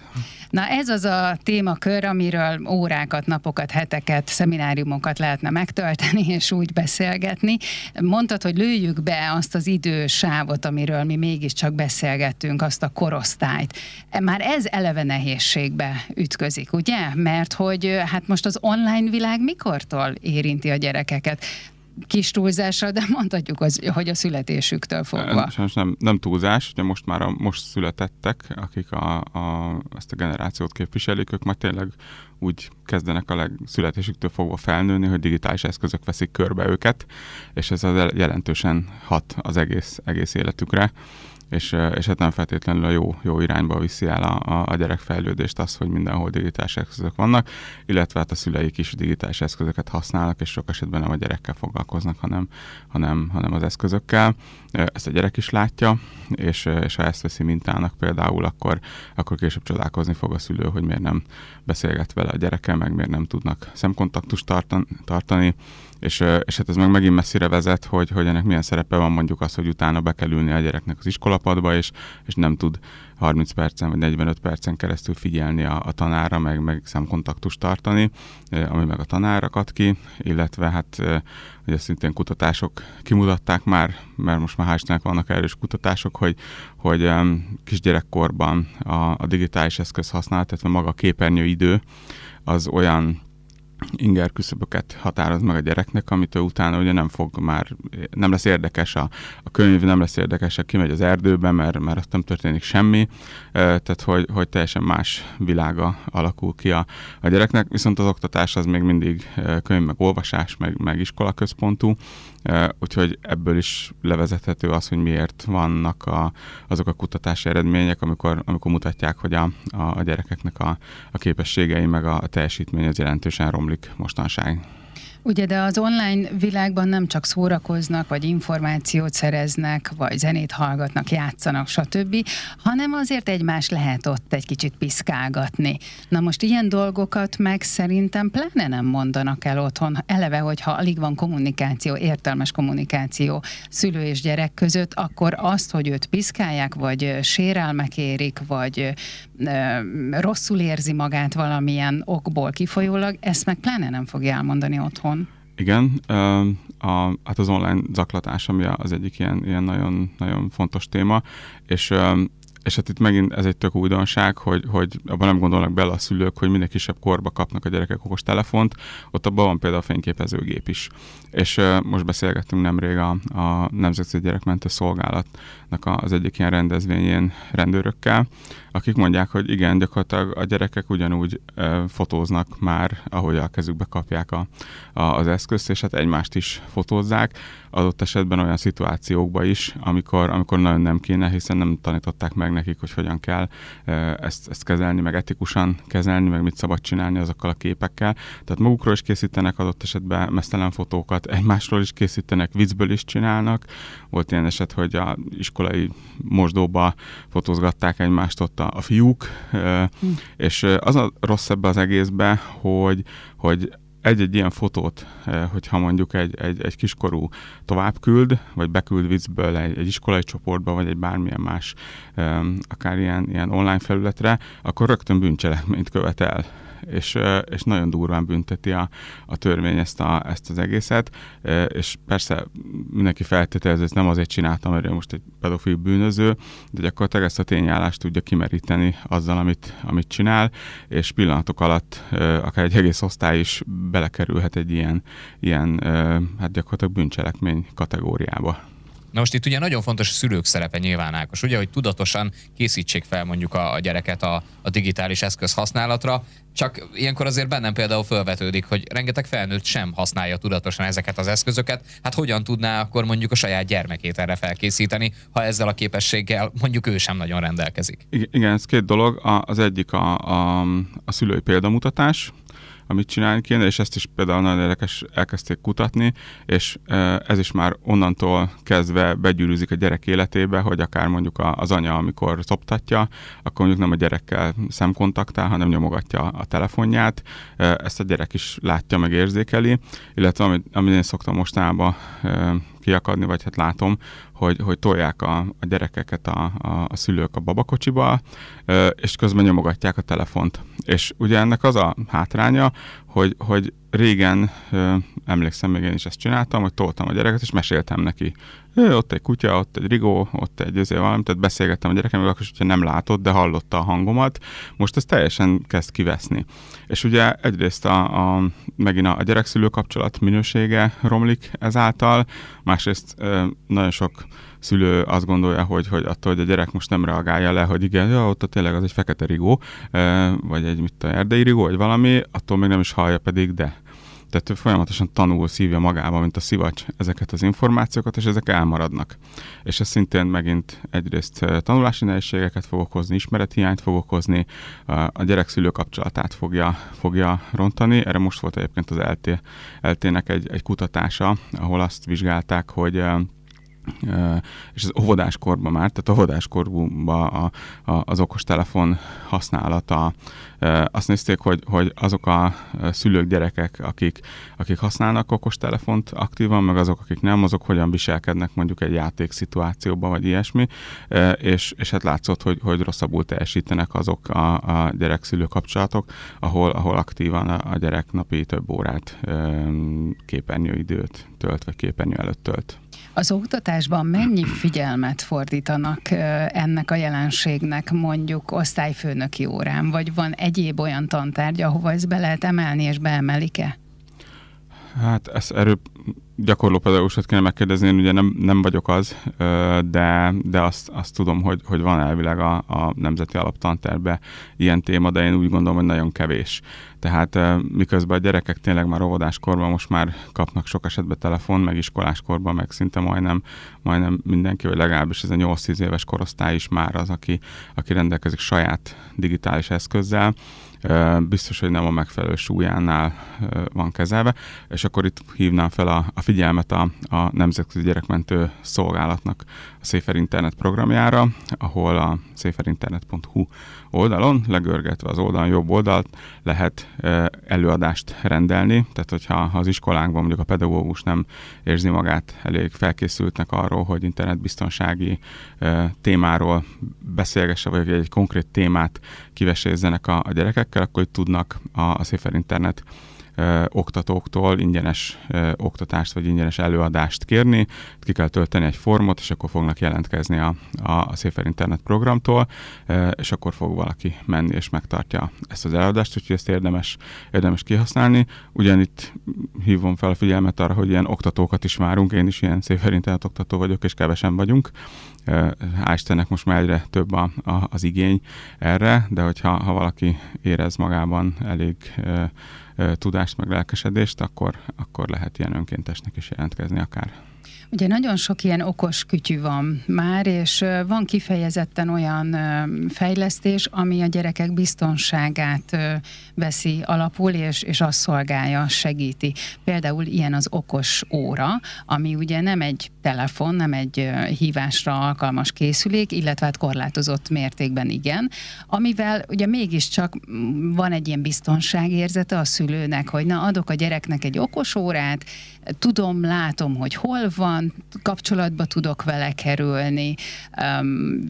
Na ez az a témakör, amiről órákat, napokat, heteket, szemináriumokat lehetne megtölteni, és úgy beszélgetni. Mondtad, hogy lőjük be azt az idősávot, amiről mi mégiscsak beszélgettünk, azt a korosztályt. Már ez eleve nehézségbe ütközik, ugye? Mert hogy hát most az online világ mikortól érinti a gyerekeket? Kis túlzással, de mondhatjuk, az, hogy a születésüktől fogva. Sajnos nem, nem túlzás, ugye most már a most születettek, akik a, a, ezt a generációt képviselik, ők majd tényleg úgy kezdenek a legszületésüktől fogva felnőni, hogy digitális eszközök veszik körbe őket, és ez az jelentősen hat az egész, egész életükre és, és hát nem feltétlenül a jó, jó irányba viszi el a, a gyerekfejlődést az, hogy mindenhol digitális eszközök vannak, illetve hát a szüleik is digitális eszközöket használnak, és sok esetben nem a gyerekkel foglalkoznak, hanem, hanem, hanem az eszközökkel. Ezt a gyerek is látja, és, és ha ezt veszi mintának például, akkor, akkor később csodálkozni fog a szülő, hogy miért nem beszélget vele a gyereke, meg miért nem tudnak szemkontaktust tartani, tartani és, és hát ez meg megint messzire vezet, hogy, hogy ennek milyen szerepe van mondjuk az, hogy utána be kell ülni a gyereknek az iskolapadba, és, és nem tud 30 percen vagy 45 percen keresztül figyelni a, a tanára, meg, meg szemkontaktust tartani, ami meg a tanárakat ki, illetve hát ugye szintén kutatások kimutatták már, mert most már hál' vannak erős kutatások, hogy, hogy kisgyerekkorban a, a digitális eszköz használat, tehát maga a képernyőidő az olyan inger küszöböket határoz meg a gyereknek, amitől utána ugye nem fog már, nem lesz érdekes a, a könyv, nem lesz érdekes, ha kimegy az erdőbe, mert, mert ott nem történik semmi, tehát hogy, hogy teljesen más világa alakul ki a, a gyereknek, viszont az oktatás az még mindig könyv, meg olvasás, meg, meg iskola központú, úgyhogy ebből is levezethető az, hogy miért vannak a, azok a kutatási eredmények, amikor, amikor mutatják, hogy a, a, gyerekeknek a, a képességei meg a, a teljesítmény az jelentősen romlik mostanság. Ugye, de az online világban nem csak szórakoznak, vagy információt szereznek, vagy zenét hallgatnak, játszanak, stb., hanem azért egymás lehet ott egy kicsit piszkálgatni. Na most ilyen dolgokat meg szerintem pláne nem mondanak el otthon. Eleve, hogyha alig van kommunikáció, értelmes kommunikáció szülő és gyerek között, akkor azt, hogy őt piszkálják, vagy sérelmek érik, vagy ö, rosszul érzi magát valamilyen okból kifolyólag, ezt meg pláne nem fogja elmondani otthon. Igen, a, hát az online zaklatás, ami az egyik ilyen, ilyen nagyon, nagyon fontos téma, és, és hát itt megint ez egy tök újdonság, hogy, hogy abban nem gondolnak bele a szülők, hogy minden kisebb korba kapnak a gyerekek okos telefont, ott abban van például a fényképezőgép is. És most beszélgettünk nemrég a, a Nemzetközi Gyerekmentő Szolgálatnak az egyik ilyen rendezvényén rendőrökkel, akik mondják, hogy igen, gyakorlatilag a gyerekek ugyanúgy uh, fotóznak már, ahogy a kezükbe kapják a, a, az eszközt, és hát egymást is fotózzák, adott esetben olyan szituációkban is, amikor, amikor nagyon nem kéne, hiszen nem tanították meg nekik, hogy hogyan kell ezt, ezt kezelni, meg etikusan kezelni, meg mit szabad csinálni azokkal a képekkel. Tehát magukról is készítenek adott esetben mesztelen fotókat, egymásról is készítenek, viccből is csinálnak. Volt ilyen eset, hogy a iskolai mosdóba fotózgatták egymást ott a, a fiúk, hm. és az a rossz ebbe az egészbe, hogy, hogy egy-egy ilyen fotót, hogyha mondjuk egy, egy, egy kiskorú tovább küld, vagy beküld viccből egy, egy iskolai csoportba, vagy egy bármilyen más, akár ilyen, ilyen online felületre, akkor rögtön bűncselekményt követel és, és nagyon durván bünteti a, a törvény ezt, a, ezt az egészet, és persze mindenki feltételez, ez nem azért csináltam, mert most egy pedofil bűnöző, de gyakorlatilag ezt a tényállást tudja kimeríteni azzal, amit, amit csinál, és pillanatok alatt akár egy egész osztály is belekerülhet egy ilyen, ilyen hát gyakorlatilag bűncselekmény kategóriába. Na most itt ugye nagyon fontos a szülők szerepe nyilván Ákos, ugye, hogy tudatosan készítsék fel mondjuk a, a gyereket a, a digitális eszköz használatra, csak ilyenkor azért bennem például felvetődik, hogy rengeteg felnőtt sem használja tudatosan ezeket az eszközöket, hát hogyan tudná akkor mondjuk a saját gyermekét erre felkészíteni, ha ezzel a képességgel mondjuk ő sem nagyon rendelkezik? Igen, ez két dolog. Az egyik a, a, a szülői példamutatás, amit csinálni kéne, és ezt is például nagyon érdekes elkezdték kutatni, és ez is már onnantól kezdve begyűrűzik a gyerek életébe, hogy akár mondjuk az anya, amikor szoptatja, akkor mondjuk nem a gyerekkel szemkontaktál, hanem nyomogatja a telefonját. Ezt a gyerek is látja, meg érzékeli, illetve amit, amit én szoktam mostanában kiakadni, vagy hát látom, hogy, hogy tolják a, a gyerekeket a, a, a szülők a babakocsiba, és közben nyomogatják a telefont. És ugye ennek az a hátránya, hogy, hogy régen, emlékszem, még én is ezt csináltam, hogy toltam a gyereket, és meséltem neki. Ő, ott egy kutya, ott egy rigó, ott egy azért valami, tehát beszélgettem a gyerekem, akkor hogyha nem látott, de hallotta a hangomat. Most ez teljesen kezd kiveszni. És ugye egyrészt a, a megint a gyerekszülő kapcsolat minősége romlik ezáltal, másrészt nagyon sok szülő azt gondolja, hogy, hogy attól, hogy a gyerek most nem reagálja le, hogy igen, ja, ott tényleg az egy fekete rigó, vagy egy mit a erdei rigó, vagy valami, attól még nem is hallja pedig, de. Tehát ő folyamatosan tanul, szívja magába, mint a szivacs ezeket az információkat, és ezek elmaradnak. És ez szintén megint egyrészt tanulási nehézségeket fog okozni, ismerethiányt fog okozni, a gyerek-szülő kapcsolatát fogja, fogja rontani. Erre most volt egyébként az LT, LT-nek egy, egy kutatása, ahol azt vizsgálták, hogy és az óvodáskorban már, tehát óvodáskorban a, a, az okostelefon használata, azt nézték, hogy, hogy azok a szülők, gyerekek, akik, akik használnak okostelefont aktívan, meg azok, akik nem, azok hogyan viselkednek mondjuk egy játékszituációban, vagy ilyesmi, és, és hát látszott, hogy, hogy rosszabbul teljesítenek azok a, a gyerek-szülő kapcsolatok, ahol, ahol aktívan a, a gyerek napi több órát képernyőidőt tölt, vagy képernyő előtt tölt. Az oktatásban mennyi figyelmet fordítanak ennek a jelenségnek mondjuk osztályfőnöki órán, vagy van egyéb olyan tantárgy, ahova ezt be lehet emelni, és beemelik-e? Hát ez erről gyakorló pedagógusot kéne megkérdezni, én ugye nem, nem vagyok az, de, de azt, azt tudom, hogy, hogy van elvileg a, a Nemzeti Alaptanterbe ilyen téma, de én úgy gondolom, hogy nagyon kevés. Tehát miközben a gyerekek tényleg már óvodáskorban most már kapnak sok esetben telefon, meg iskoláskorban, meg szinte majdnem, majdnem mindenki, vagy legalábbis ez a 8-10 éves korosztály is már az, aki, aki rendelkezik saját digitális eszközzel, biztos, hogy nem a megfelelő súlyánál van kezelve, és akkor itt hívnám fel a, a figyelmet a, a Nemzetközi Gyerekmentő Szolgálatnak Safer Internet programjára, ahol a saferinternet.hu oldalon, legörgetve az oldalon jobb oldalt lehet előadást rendelni, tehát hogyha az iskolánkban mondjuk a pedagógus nem érzi magát elég felkészültnek arról, hogy internetbiztonsági témáról beszélgesse, vagy egy konkrét témát kivesézzenek a, gyerekekkel, akkor tudnak a, a Safer Internet oktatóktól ingyenes oktatást vagy ingyenes előadást kérni, ki kell tölteni egy formot, és akkor fognak jelentkezni a, a, a Széfer Internet programtól, és akkor fog valaki menni és megtartja ezt az előadást, úgyhogy ezt érdemes, érdemes kihasználni. Ugyanitt hívom fel a figyelmet arra, hogy ilyen oktatókat is várunk, én is ilyen Széfer Internet oktató vagyok, és kevesen vagyunk. Hál' most már egyre több a, a, az igény erre, de hogyha ha valaki érez magában elég tudást, meg lelkesedést, akkor, akkor lehet ilyen önkéntesnek is jelentkezni akár. Ugye nagyon sok ilyen okos kütyű van már, és van kifejezetten olyan fejlesztés, ami a gyerekek biztonságát veszi alapul, és, és azt szolgálja, segíti. Például ilyen az okos óra, ami ugye nem egy telefon, nem egy hívásra alkalmas készülék, illetve hát korlátozott mértékben igen, amivel ugye mégiscsak van egy ilyen biztonságérzete a szülőnek, hogy na adok a gyereknek egy okos órát, tudom, látom, hogy hol van, kapcsolatba tudok vele kerülni,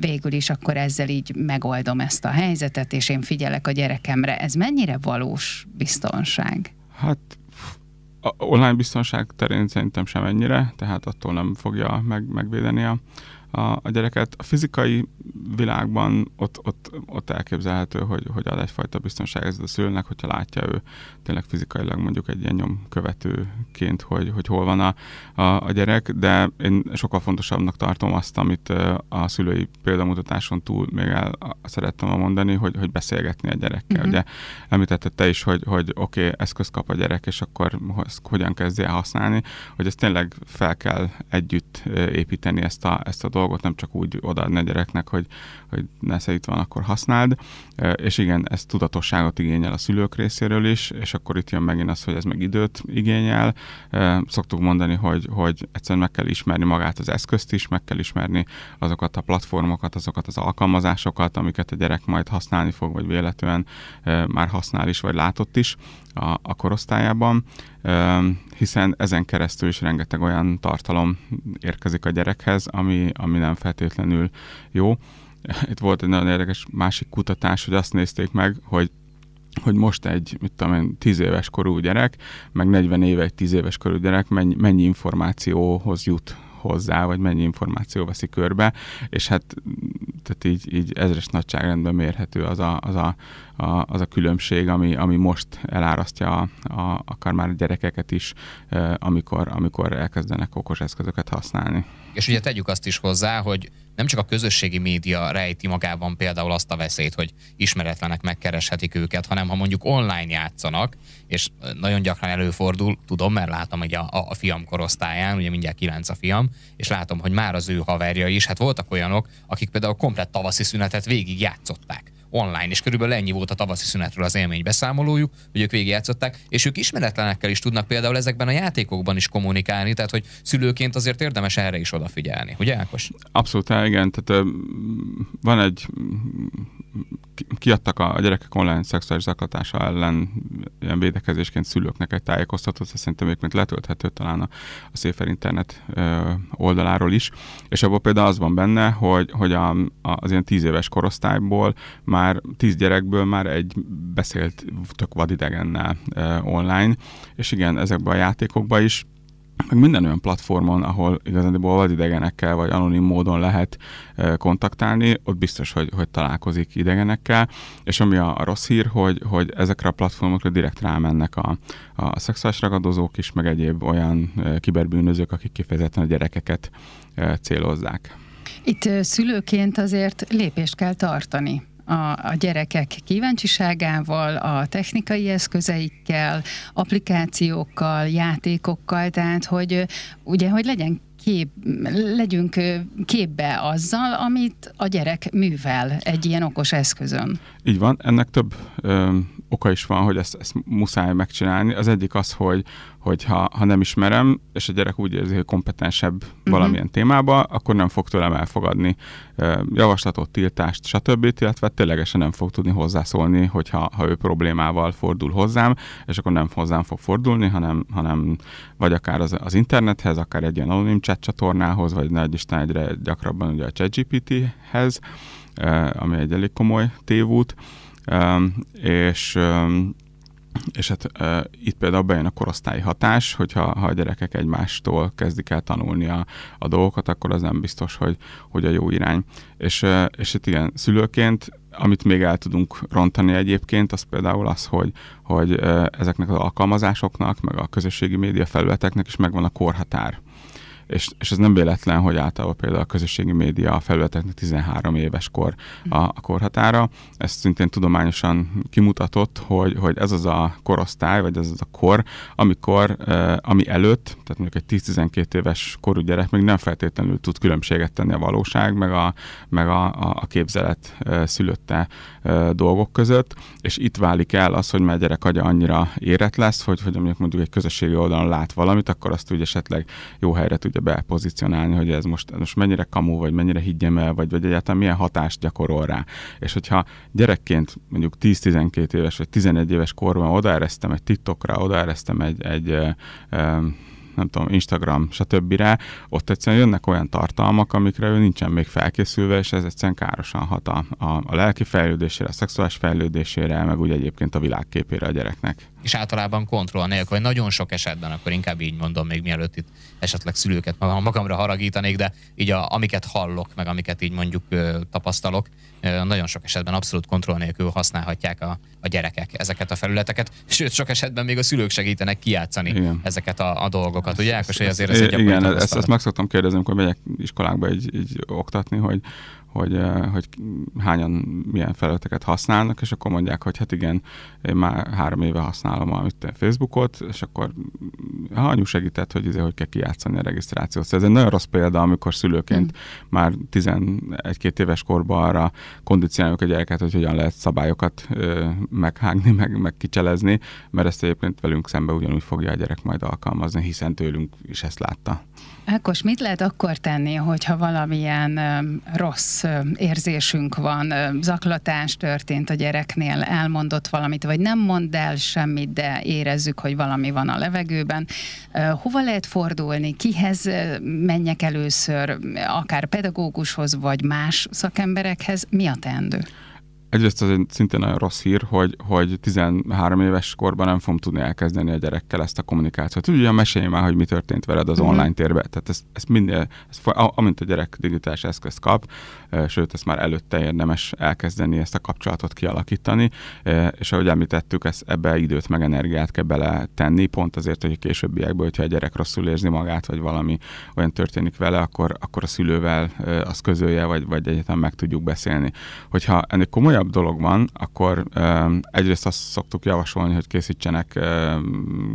végül is akkor ezzel így megoldom ezt a helyzetet, és én figyelek a gyerekemre. Ez mennyire valós biztonság? Hát a online biztonság terén szerintem sem ennyire, tehát attól nem fogja meg, megvédeni a, a, a gyereket. A fizikai világban ott, ott, ott elképzelhető, hogy, hogy ad egyfajta biztonság ez a szülőnek, hogyha látja ő tényleg fizikailag mondjuk egy ilyen nyomkövetőként, hogy, hogy hol van a, a, a gyerek, de én sokkal fontosabbnak tartom azt, amit a szülői példamutatáson túl még el szerettem mondani, hogy, hogy beszélgetni a gyerekkel. Uh-huh. Ugye említetted te is, hogy, hogy oké, okay, eszköz kap a gyerek, és akkor hogyan kezdje el használni, hogy ezt tényleg fel kell együtt építeni ezt a, ezt a dolgot, nem csak úgy odaadni a gyereknek, hogy, hogy nesze itt van, akkor használd. És igen, ez tudatosságot igényel a szülők részéről is, és akkor itt jön megint az, hogy ez meg időt igényel. Szoktuk mondani, hogy, hogy egyszerűen meg kell ismerni magát az eszközt is, meg kell ismerni azokat a platformokat, azokat az alkalmazásokat, amiket a gyerek majd használni fog, vagy véletlenül már használ is, vagy látott is a, a korosztályában, hiszen ezen keresztül is rengeteg olyan tartalom érkezik a gyerekhez, ami, ami nem feltétlenül jó. Itt volt egy nagyon érdekes másik kutatás, hogy azt nézték meg, hogy hogy most egy, mit tudom én, 10 éves korú gyerek, meg 40 éve egy 10 éves korú gyerek mennyi, mennyi információhoz jut hozzá, vagy mennyi információ veszi körbe, és hát tehát így, így ezres nagyságrendben mérhető az a, az a, a, az a különbség, ami, ami most elárasztja a, a, akár már a gyerekeket is, amikor, amikor elkezdenek okos eszközöket használni. És ugye tegyük azt is hozzá, hogy nem csak a közösségi média rejti magában például azt a veszélyt, hogy ismeretlenek megkereshetik őket, hanem ha mondjuk online játszanak, és nagyon gyakran előfordul, tudom, mert látom, hogy a, a, fiam korosztályán, ugye mindjárt kilenc a fiam, és látom, hogy már az ő haverja is, hát voltak olyanok, akik például komplett tavaszi szünetet végig játszották online, és körülbelül ennyi volt a tavaszi szünetről az élmény beszámolójuk, hogy ők végigjátszották, és ők ismeretlenekkel is tudnak például ezekben a játékokban is kommunikálni, tehát hogy szülőként azért érdemes erre is odafigyelni, ugye Ákos? Abszolút, igen, tehát van egy kiadtak a gyerekek online szexuális zaklatása ellen ilyen védekezésként szülőknek egy tájékoztatót, szerintem még letölthető talán a, a Széfer Internet oldaláról is, és abban például az van benne, hogy, hogy a, az ilyen tíz éves korosztályból már tíz gyerekből már egy beszélt tök vadidegennel online, és igen, ezekben a játékokban is meg minden olyan platformon, ahol igazából vadidegenekkel vagy anonim módon lehet kontaktálni, ott biztos, hogy, hogy találkozik idegenekkel, és ami a, a rossz hír, hogy, hogy ezekre a platformokra direkt rámennek a, a szexuális ragadozók is, meg egyéb olyan kiberbűnözők, akik kifejezetten a gyerekeket célozzák. Itt szülőként azért lépést kell tartani a, a gyerekek kíváncsiságával, a technikai eszközeikkel, applikációkkal, játékokkal, tehát hogy ugye, hogy legyen kép, legyünk képbe azzal, amit a gyerek művel egy ilyen okos eszközön. Így van, ennek több oka is van, hogy ezt, ezt muszáj megcsinálni. Az egyik az, hogy, hogy ha, ha nem ismerem, és a gyerek úgy érzi, hogy kompetensebb uh-huh. valamilyen témába, akkor nem fog tőlem elfogadni javaslatot, tiltást, stb. illetve ténylegesen nem fog tudni hozzászólni, hogyha ha ő problémával fordul hozzám, és akkor nem hozzám fog fordulni, hanem, hanem vagy akár az, az internethez, akár egy ilyen anonim chat csatornához, vagy nagy Isten egyre gyakrabban ugye a ChatGPT-hez, ami egy elég komoly tévút, és és hát uh, itt például bejön a korosztályi hatás, hogyha ha a gyerekek egymástól kezdik el tanulni a, a dolgokat, akkor az nem biztos, hogy, hogy a jó irány. És, uh, és itt igen, szülőként amit még el tudunk rontani egyébként, az például az, hogy, hogy ezeknek az alkalmazásoknak, meg a közösségi média felületeknek is megvan a korhatár és, és ez nem véletlen, hogy általában például a közösségi média a felületeknek 13 éves kor a, a korhatára. Ez szintén tudományosan kimutatott, hogy, hogy ez az a korosztály, vagy ez az a kor, amikor, ami előtt, tehát mondjuk egy 10-12 éves korú gyerek még nem feltétlenül tud különbséget tenni a valóság, meg a, meg a, a, képzelet szülötte dolgok között, és itt válik el az, hogy már a gyerek agya annyira érett lesz, hogy, hogy mondjuk egy közösségi oldalon lát valamit, akkor azt úgy esetleg jó helyre tudja tudja bepozícionálni, hogy ez most, most mennyire kamu, vagy mennyire higgyem el, vagy, vagy egyáltalán milyen hatást gyakorol rá. És hogyha gyerekként mondjuk 10-12 éves, vagy 11 éves korban odaeresztem egy TikTokra, odaeresztem egy, egy, egy nem tudom, Instagram, stb. ott egyszerűen jönnek olyan tartalmak, amikre ő nincsen még felkészülve, és ez egyszerűen károsan hat a, a, a lelki fejlődésére, a szexuális fejlődésére, meg úgy egyébként a világképére a gyereknek. És általában kontroll nélkül, vagy nagyon sok esetben, akkor inkább így mondom, még mielőtt itt esetleg szülőket magamra haragítanék, de így a, amiket hallok, meg amiket így mondjuk tapasztalok, nagyon sok esetben abszolút kontroll nélkül használhatják a, a gyerekek ezeket a felületeket, sőt, sok esetben még a szülők segítenek kijátszani Igen. ezeket a, a dolgokat, ugye Ákos, hogy azért ez egy Igen, ezt, ezt meg szoktam kérdezni, amikor megyek iskolákba így, így oktatni, hogy hogy, eh, hogy hányan milyen felületeket használnak, és akkor mondják, hogy hát igen, én már három éve használom a Facebookot, és akkor ha anyu segített, hogy, izé, hogy kell kijátszani a regisztrációt. Szóval ez egy nagyon rossz példa, amikor szülőként mm. már 11-2 éves korban arra kondicionáljuk a gyereket, hogy hogyan lehet szabályokat ö, meghágni, meg, meg kicselezni, mert ezt egyébként velünk szembe ugyanúgy fogja a gyerek majd alkalmazni, hiszen tőlünk is ezt látta. Ákos, mit lehet akkor tenni, hogyha valamilyen rossz érzésünk van, zaklatás történt a gyereknél, elmondott valamit, vagy nem mond el semmit, de érezzük, hogy valami van a levegőben. Hova lehet fordulni? Kihez menjek először, akár pedagógushoz, vagy más szakemberekhez? Mi a teendő? Egyrészt az szintén nagyon rossz hír, hogy, hogy 13 éves korban nem fogom tudni elkezdeni a gyerekkel ezt a kommunikációt. Ugye mesélj már, hogy mi történt veled az uh-huh. online térben. Tehát ezt, ezt minden, ezt, amint a gyerek digitális eszközt kap, sőt, ezt már előtte érdemes elkezdeni ezt a kapcsolatot kialakítani, és ahogy említettük, ezt ebbe időt meg energiát kell bele tenni, pont azért, hogy a későbbiekben, hogyha a gyerek rosszul érzi magát, vagy valami olyan történik vele, akkor, akkor a szülővel az közölje, vagy, vagy egyetem meg tudjuk beszélni. Hogyha ennek komolyan komolyabb dolog van, akkor egyrészt azt szoktuk javasolni, hogy készítsenek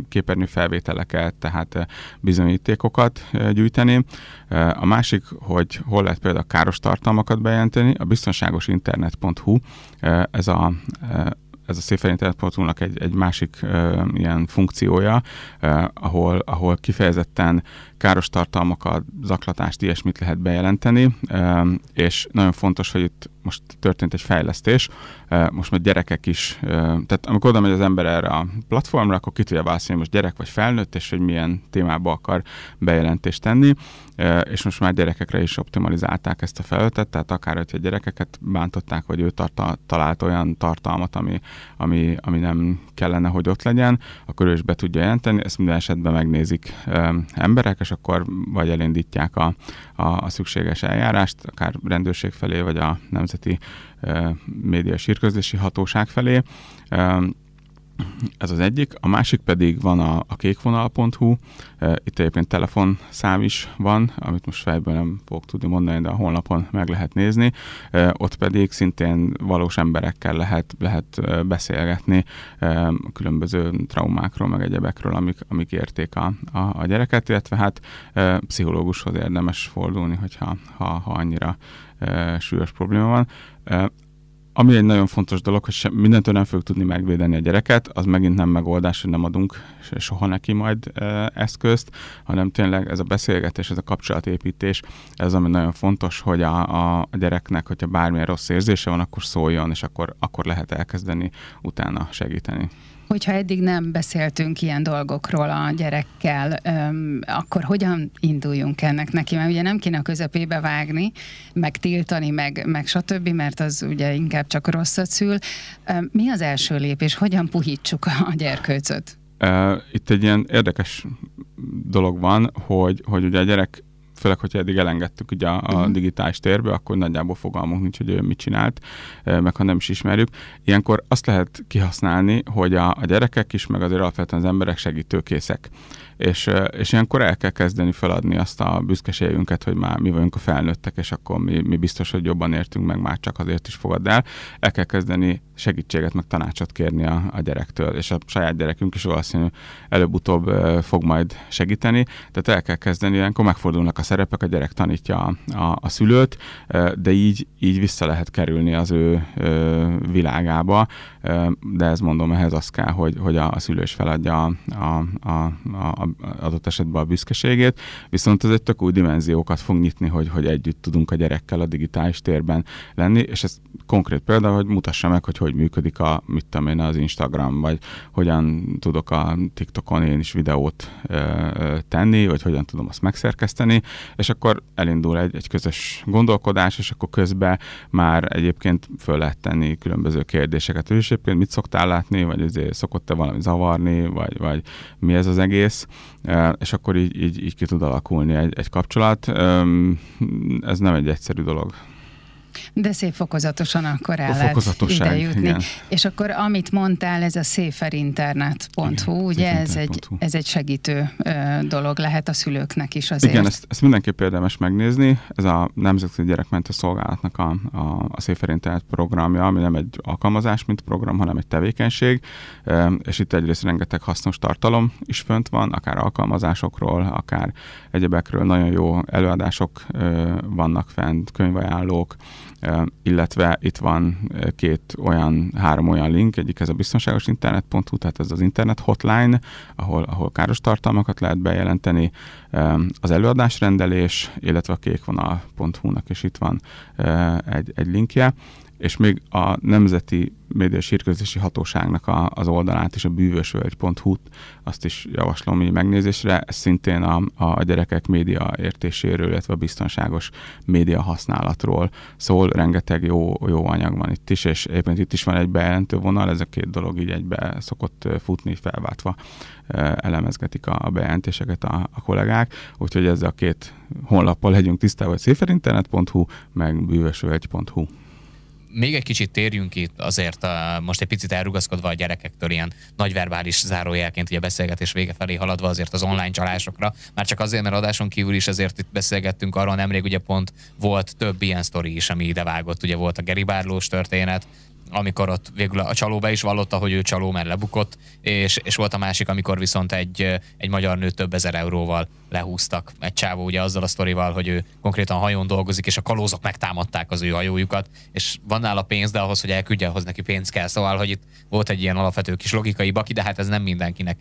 képernyőfelvételeket, tehát bizonyítékokat gyűjteni. A másik, hogy hol lehet például káros tartalmakat bejelenteni, a biztonságosinternet.hu, ez a ez a széfenyinternet.hu-nak egy, egy másik uh, ilyen funkciója, uh, ahol, ahol kifejezetten káros tartalmakat, zaklatást, ilyesmit lehet bejelenteni, és nagyon fontos, hogy itt most történt egy fejlesztés, most már gyerekek is, tehát amikor oda megy az ember erre a platformra, akkor ki tudja válaszolni, most gyerek vagy felnőtt, és hogy milyen témába akar bejelentést tenni, és most már gyerekekre is optimalizálták ezt a felületet, tehát akár, hogyha gyerekeket bántották, vagy ő tarta, talált olyan tartalmat, ami, ami, ami nem kellene, hogy ott legyen, akkor ő is be tudja jelenteni, ezt minden esetben megnézik emberek, és akkor vagy elindítják a, a, a szükséges eljárást, akár rendőrség felé, vagy a Nemzeti Média Sírközlési Hatóság felé. Ez az egyik. A másik pedig van a, a kékvonal.hu. Itt egyébként telefonszám is van, amit most fejből nem fogok tudni mondani, de a honlapon meg lehet nézni. Ott pedig szintén valós emberekkel lehet, lehet beszélgetni különböző traumákról, meg egyebekről, amik, amik érték a, a, a gyereket, illetve hát pszichológushoz érdemes fordulni, hogyha ha, ha annyira súlyos probléma van. Ami egy nagyon fontos dolog, hogy mindentől nem fogjuk tudni megvédeni a gyereket, az megint nem megoldás, hogy nem adunk soha neki majd e, eszközt, hanem tényleg ez a beszélgetés, ez a kapcsolatépítés, ez ami nagyon fontos, hogy a, a gyereknek, hogyha bármilyen rossz érzése van, akkor szóljon, és akkor, akkor lehet elkezdeni utána segíteni. Hogyha eddig nem beszéltünk ilyen dolgokról a gyerekkel, akkor hogyan induljunk ennek neki? Mert ugye nem kéne a közepébe vágni, meg tiltani, meg, meg stb., mert az ugye inkább csak rosszat szül. Mi az első lépés? Hogyan puhítsuk a gyerkőcöt? Itt egy ilyen érdekes dolog van, hogy, hogy ugye a gyerek főleg, hogyha eddig elengedtük ugye a, a uh-huh. digitális térbe, akkor nagyjából fogalmunk nincs, hogy ő mit csinált, meg ha nem is ismerjük. Ilyenkor azt lehet kihasználni, hogy a, a gyerekek is, meg azért alapvetően az emberek segítőkészek és, és ilyenkor el kell kezdeni feladni azt a büszkeségünket, hogy már mi vagyunk a felnőttek, és akkor mi, mi biztos, hogy jobban értünk meg, már csak azért is fogad el. El kell kezdeni segítséget, meg tanácsot kérni a, a gyerektől, és a saját gyerekünk is valószínű előbb-utóbb fog majd segíteni. Tehát el kell kezdeni, ilyenkor megfordulnak a szerepek, a gyerek tanítja a, a, a szülőt, de így, így vissza lehet kerülni az ő világába, de ez mondom, ehhez az kell, hogy, hogy a, a szülő is feladja a, a, a, a adott esetben a büszkeségét, viszont ez egy tök új dimenziókat fog nyitni, hogy, hogy együtt tudunk a gyerekkel a digitális térben lenni, és ez konkrét példa, hogy mutassa meg, hogy hogy működik a, mit tudom én, az Instagram, vagy hogyan tudok a TikTokon én is videót ö, tenni, vagy hogyan tudom azt megszerkeszteni, és akkor elindul egy, egy közös gondolkodás, és akkor közben már egyébként föl lehet tenni különböző kérdéseket. És egyébként mit szoktál látni, vagy azért szokott-e valami zavarni, vagy, vagy mi ez az egész, és akkor így, így, így ki tud alakulni egy, egy kapcsolat. Ez nem egy egyszerű dolog. De szép fokozatosan akkor el lehet ide jutni. Igen. És akkor amit mondtál, ez a széferinternet.hu, ugye ez egy, ez egy segítő dolog lehet a szülőknek is azért. Igen, ezt, ezt mindenképp érdemes megnézni. Ez a Nemzeti Gyerekmentő Szolgálatnak a, a, a széferinternet programja, ami nem egy alkalmazás, mint program, hanem egy tevékenység. És itt egyrészt rengeteg hasznos tartalom is fönt van, akár alkalmazásokról, akár egyebekről. Nagyon jó előadások vannak fent, könyvajánlók, illetve itt van két olyan, három olyan link, egyik ez a biztonságos internet.hu, tehát ez az internet hotline, ahol, ahol káros tartalmakat lehet bejelenteni, az előadásrendelés, illetve a kékvonal.hu-nak is itt van egy, egy linkje, és még a Nemzeti Média Sírközlési Hatóságnak a, az oldalát is, a bűvösvölgy.hu-t, azt is javaslom így megnézésre. Ez szintén a, a gyerekek média értéséről, illetve a biztonságos média használatról szól. Rengeteg jó, jó anyag van itt is, és éppen itt is van egy bejelentő vonal, ez a két dolog így egybe szokott futni, felváltva elemezgetik a, a bejelentéseket a, a kollégák, úgyhogy ezzel a két honlappal legyünk tisztában, széferinternet.hu, meg bűvösvölgy.hu még egy kicsit térjünk itt azért a, most egy picit elrugaszkodva a gyerekektől ilyen nagyverbális zárójelként ugye beszélgetés vége felé haladva azért az online csalásokra. Már csak azért, mert adáson kívül is azért itt beszélgettünk arról, nemrég ugye pont volt több ilyen sztori is, ami idevágott. Ugye volt a geribárlós történet, amikor ott végül a csaló be is vallotta, hogy ő csaló, mert lebukott, és, és volt a másik, amikor viszont egy, egy magyar nőt több ezer euróval lehúztak. Egy csávó ugye azzal a sztorival, hogy ő konkrétan hajón dolgozik, és a kalózok megtámadták az ő hajójukat, és van nála pénz, de ahhoz, hogy elküldje, ahhoz neki pénz kell. Szóval, hogy itt volt egy ilyen alapvető kis logikai baki, de hát ez nem mindenkinek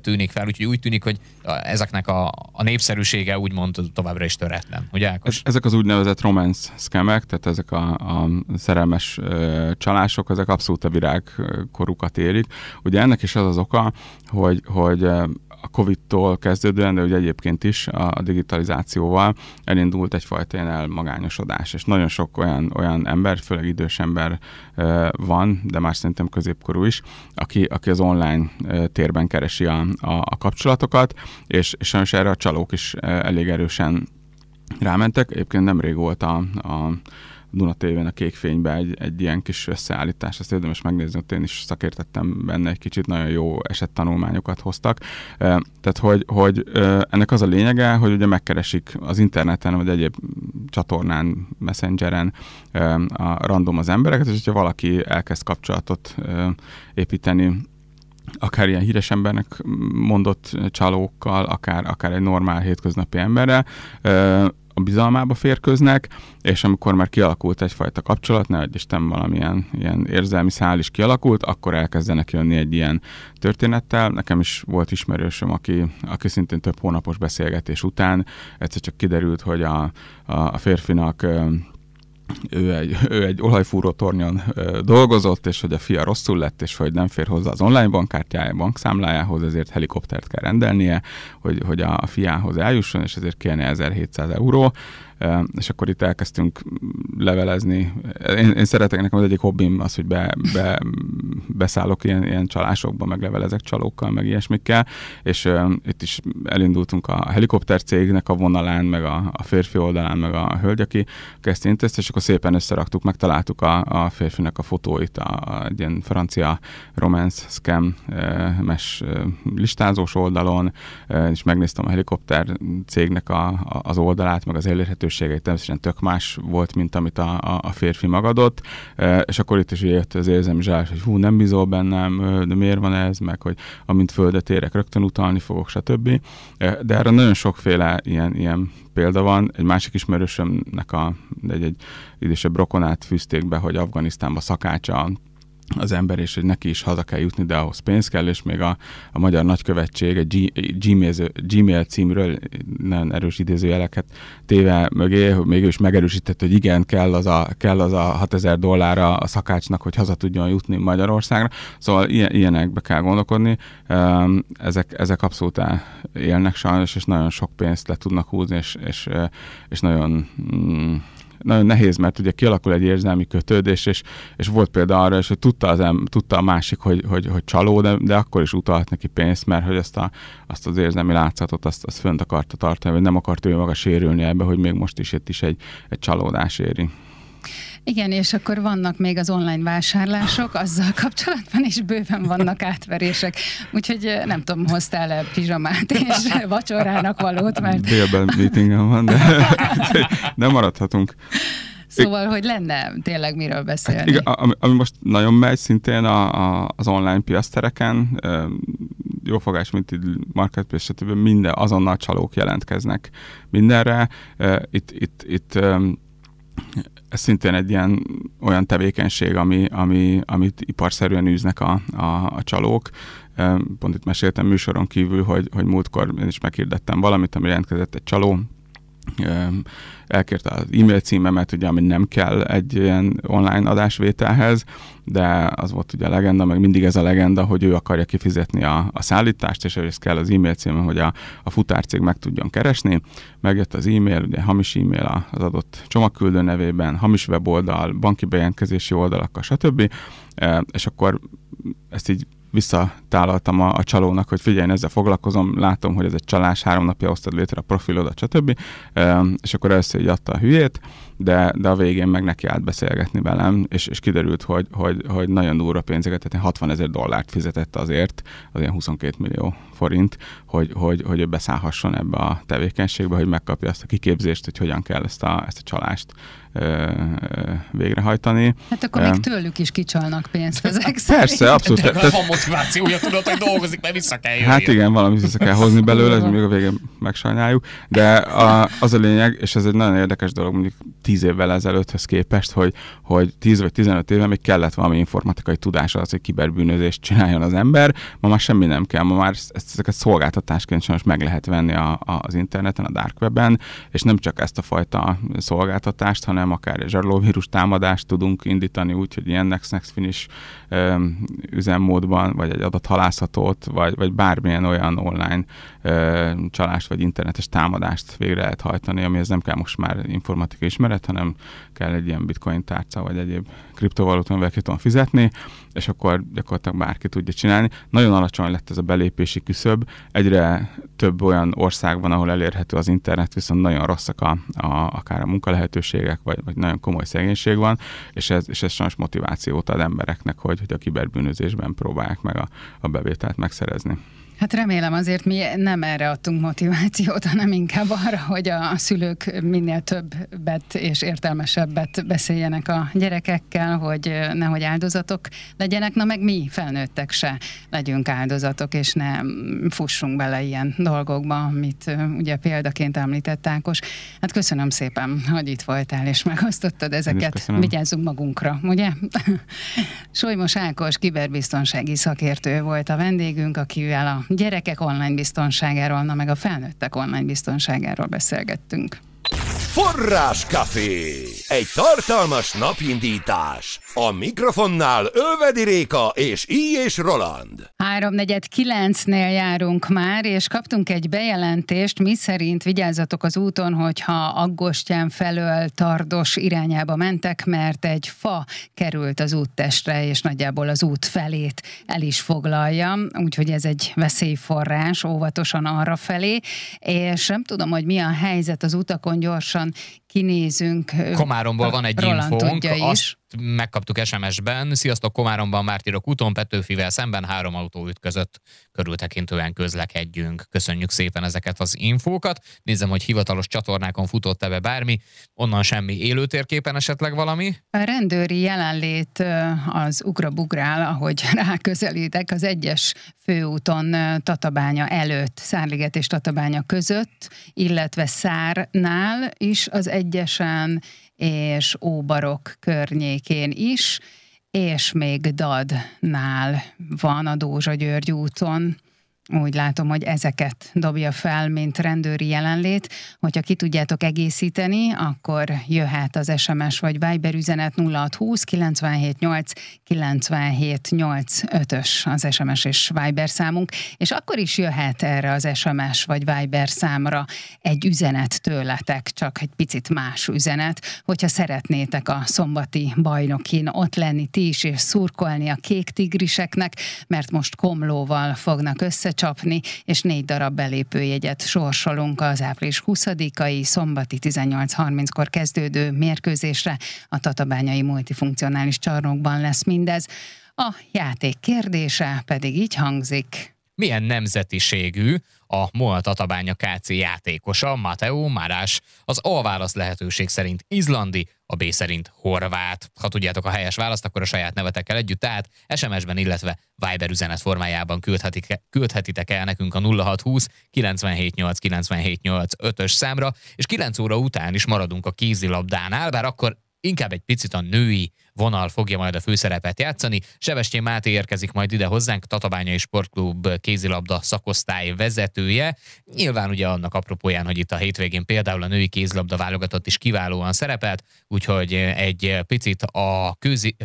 tűnik fel, úgyhogy úgy tűnik, hogy ezeknek a, a népszerűsége úgymond továbbra is töretlen. Ugye Ákos? Ezek az úgynevezett romance scamek, tehát ezek a, a szerelmes uh, csalások, ezek abszolút a virágkorukat érik. Ugye ennek is az az oka, hogy, hogy a Covid-tól kezdődően, de ugye egyébként is a digitalizációval elindult egyfajta ilyen elmagányosodás, és nagyon sok olyan, olyan ember, főleg idős ember van, de már szerintem középkorú is, aki, aki az online térben keresi a, a, a kapcsolatokat, és, és sajnos erre a csalók is elég erősen rámentek. Egyébként nemrég volt a, a Duna tévén a kékfénybe egy, egy ilyen kis összeállítás, azt érdemes megnézni, ott én is szakértettem benne egy kicsit, nagyon jó esettanulmányokat hoztak. Tehát, hogy, hogy ennek az a lényege, hogy ugye megkeresik az interneten, vagy egyéb csatornán, messengeren a random az embereket, és hogyha valaki elkezd kapcsolatot építeni akár ilyen híres embernek mondott csalókkal, akár, akár egy normál hétköznapi emberrel, a bizalmába férköznek, és amikor már kialakult egyfajta kapcsolat, ne Isten valamilyen ilyen érzelmi szál is kialakult, akkor elkezdenek jönni egy ilyen történettel. Nekem is volt ismerősöm, aki, aki szintén több hónapos beszélgetés után egyszer csak kiderült, hogy a, a, a férfinak ő egy, ő egy olajfúró tornyon dolgozott, és hogy a fia rosszul lett, és hogy nem fér hozzá az online bankkártyája, bankszámlájához, ezért helikoptert kell rendelnie, hogy, hogy a fiához eljusson, és ezért kérne 1700 euró és akkor itt elkezdtünk levelezni. Én, én szeretek, nekem az egyik hobbim az, hogy be, be, beszállok ilyen, ilyen csalásokba, meg levelezek csalókkal, meg ilyesmikkel, és itt is elindultunk a helikopter cégnek a vonalán, meg a, a férfi oldalán, meg a hölgy, aki ezt intézte, és akkor szépen összeraktuk, megtaláltuk a, a férfinek a fotóit a, a egy ilyen francia romance scam mes listázós oldalon, és megnéztem a helikopter cégnek a, a, az oldalát, meg az elérhető lehetőségei természetesen tök más volt, mint amit a, a, a férfi magadott, e, és akkor itt is jött az érzem zsás, hogy hú, nem bizol bennem, de miért van ez, meg hogy amint földet érek, rögtön utalni fogok, stb. E, de erre nagyon sokféle ilyen, ilyen példa van. Egy másik ismerősömnek a, egy, egy idősebb rokonát fűzték be, hogy Afganisztánba szakácsa az ember, és hogy neki is haza kell jutni, de ahhoz pénz kell, és még a, a magyar nagykövetség egy Gmail, Gmail címről nagyon erős idézőjeleket téve mögé, hogy mégis megerősített, hogy igen, kell az a, kell az a 6000 dollár a szakácsnak, hogy haza tudjon jutni Magyarországra. Szóval ilyen, ilyenekbe kell gondolkodni. Ezek, ezek abszolút élnek sajnos, és nagyon sok pénzt le tudnak húzni, és, és, és nagyon mm, nagyon nehéz, mert ugye kialakul egy érzelmi kötődés, és, és volt példa arra, és hogy tudta, az em, tudta a másik, hogy, hogy, hogy csaló, de, de akkor is utalt neki pénzt, mert hogy azt, a, azt az érzelmi látszatot azt, azt fönt akarta tartani, vagy nem akart ő maga sérülni ebbe, hogy még most is itt is egy, egy csalódás éri. Igen, és akkor vannak még az online vásárlások, azzal kapcsolatban is bőven vannak átverések. Úgyhogy nem tudom, hoztál-e pizsamát és vacsorának valót, mert... Délben meetingen van, de nem maradhatunk. Szóval, hogy lenne tényleg miről beszélni. Hát igen, ami, ami most nagyon megy szintén a, a, az online piasztereken, jó fogás, mint itt marketplace, stb. minden azonnal csalók jelentkeznek mindenre. Itt, itt, itt ez szintén egy ilyen olyan tevékenység, ami, ami, amit iparszerűen űznek a, a, a csalók. Pont itt meséltem műsoron kívül, hogy, hogy múltkor én is meghirdettem valamit, ami jelentkezett egy csaló, elkérte az e-mail címemet, ugye, ami nem kell egy ilyen online adásvételhez, de az volt ugye a legenda, meg mindig ez a legenda, hogy ő akarja kifizetni a, a szállítást, és ez kell az e-mail címem, hogy a, a futárcég meg tudjon keresni. Megjött az e-mail, ugye hamis e-mail az adott csomagküldő nevében, hamis weboldal, banki bejelentkezési oldalakkal, stb. És akkor ezt így visszatálaltam a, a csalónak, hogy figyelj, ezzel foglalkozom, látom, hogy ez egy csalás, három napja osztad létre a profilodat, stb. És akkor először így adta a hülyét, de, de a végén meg neki állt beszélgetni velem, és, és kiderült, hogy, hogy, hogy nagyon durva pénzeket, tehát 60 ezer dollárt fizetett azért, az ilyen 22 millió forint, hogy, hogy, hogy ő beszállhasson ebbe a tevékenységbe, hogy megkapja azt a kiképzést, hogy hogyan kell ezt a, ezt a csalást végrehajtani. Hát akkor még tőlük is kicsalnak pénzt ezek Persze, abszolút. De tehát, van motivációja, tudod, hogy dolgozik, mert vissza kell jönni. Hát igen, valamit vissza kell hozni belőle, ez még a végén megsajnáljuk. De a, az a lényeg, és ez egy nagyon érdekes dolog, mondjuk tíz évvel ezelőtthöz képest, hogy, hogy 10 vagy 15 éve még kellett valami informatikai tudása az, hogy kiberbűnözést csináljon az ember. Ma már semmi nem kell, ma már ezt, ezeket szolgáltatásként sajnos meg lehet venni a, a, az interneten, a dark webben, és nem csak ezt a fajta szolgáltatást, hanem akár egy zsarlóvírus támadást tudunk indítani úgy, hogy ilyen next, next finish üzemmódban, vagy egy adathalászatot, vagy, vagy bármilyen olyan online csalást, vagy internetes támadást végre lehet hajtani, amihez nem kell most már informatikai ismeret, hanem kell egy ilyen bitcoin tárca, vagy egyéb kriptovalután, ki tudom fizetni, és akkor gyakorlatilag bárki tudja csinálni. Nagyon alacsony lett ez a belépési küszöb, egyre több olyan ország van, ahol elérhető az internet, viszont nagyon rosszak a, a, akár a munkalehetőségek, vagy, vagy nagyon komoly szegénység van, és ez, és ez sajnos motivációt ad embereknek, hogy, hogy a kiberbűnözésben próbálják meg a, a bevételt megszerezni. Hát remélem azért mi nem erre adtunk motivációt, hanem inkább arra, hogy a szülők minél többet és értelmesebbet beszéljenek a gyerekekkel, hogy nehogy áldozatok legyenek, na meg mi felnőttek se legyünk áldozatok, és ne fussunk bele ilyen dolgokba, amit ugye példaként említett Ákos. Hát köszönöm szépen, hogy itt voltál, és megosztottad ezeket. Vigyázzunk magunkra, ugye? Solymos Ákos kiberbiztonsági szakértő volt a vendégünk, akivel a gyerekek online biztonságáról, na meg a felnőttek online biztonságáról beszélgettünk. Forráskafé. Egy tartalmas napindítás. A mikrofonnál Ölvedi Réka és I. és Roland. 3.49-nél járunk már, és kaptunk egy bejelentést, mi szerint vigyázzatok az úton, hogyha Aggostyán felől Tardos irányába mentek, mert egy fa került az úttestre, és nagyjából az út felét el is foglalja, úgyhogy ez egy veszélyforrás, óvatosan arra felé, és nem tudom, hogy mi a helyzet az utakon gyorsan kinézünk. Komáromból van egy Roland infónk, azt megkaptuk SMS-ben. Sziasztok, Komáromban Mártirok úton Petőfivel szemben három autó ütközött. Körültekintően közlekedjünk. Köszönjük szépen ezeket az infókat. Nézzem, hogy hivatalos csatornákon futott-e be bármi. Onnan semmi élőtérképen esetleg valami? A rendőri jelenlét az ugrabugrál, ahogy ráközelítek az egyes főúton Tatabánya előtt, Szárliget és Tatabánya között, illetve Szárnál is az egyesen és Óbarok környékén is, és még Dadnál van a Dózsa György úton úgy látom, hogy ezeket dobja fel, mint rendőri jelenlét. Hogyha ki tudjátok egészíteni, akkor jöhet az SMS vagy Viber üzenet 0620 978 978 5-ös az SMS és Viber számunk, és akkor is jöhet erre az SMS vagy Viber számra egy üzenet tőletek, csak egy picit más üzenet, hogyha szeretnétek a szombati bajnokin ott lenni ti is, és szurkolni a kék tigriseknek, mert most komlóval fognak össze csapni, és négy darab belépőjegyet sorsolunk az április 20-ai szombati 18.30-kor kezdődő mérkőzésre. A Tatabányai multifunkcionális csarnokban lesz mindez. A játék kérdése pedig így hangzik milyen nemzetiségű a MOL Tatabánya KC játékosa, Mateo Marás. Az A válasz lehetőség szerint izlandi, a B szerint horvát. Ha tudjátok a helyes választ, akkor a saját nevetekkel együtt, tehát SMS-ben, illetve Viber üzenet formájában küldhetik, küldhetitek el nekünk a 0620 978 978 5-ös számra, és 9 óra után is maradunk a kézilabdánál, bár akkor inkább egy picit a női vonal fogja majd a főszerepet játszani. Sebestyén Máté érkezik majd ide hozzánk, Tatabányai Sportklub kézilabda szakosztály vezetője. Nyilván ugye annak apropóján, hogy itt a hétvégén például a női kézilabda válogatott is kiválóan szerepelt, úgyhogy egy picit a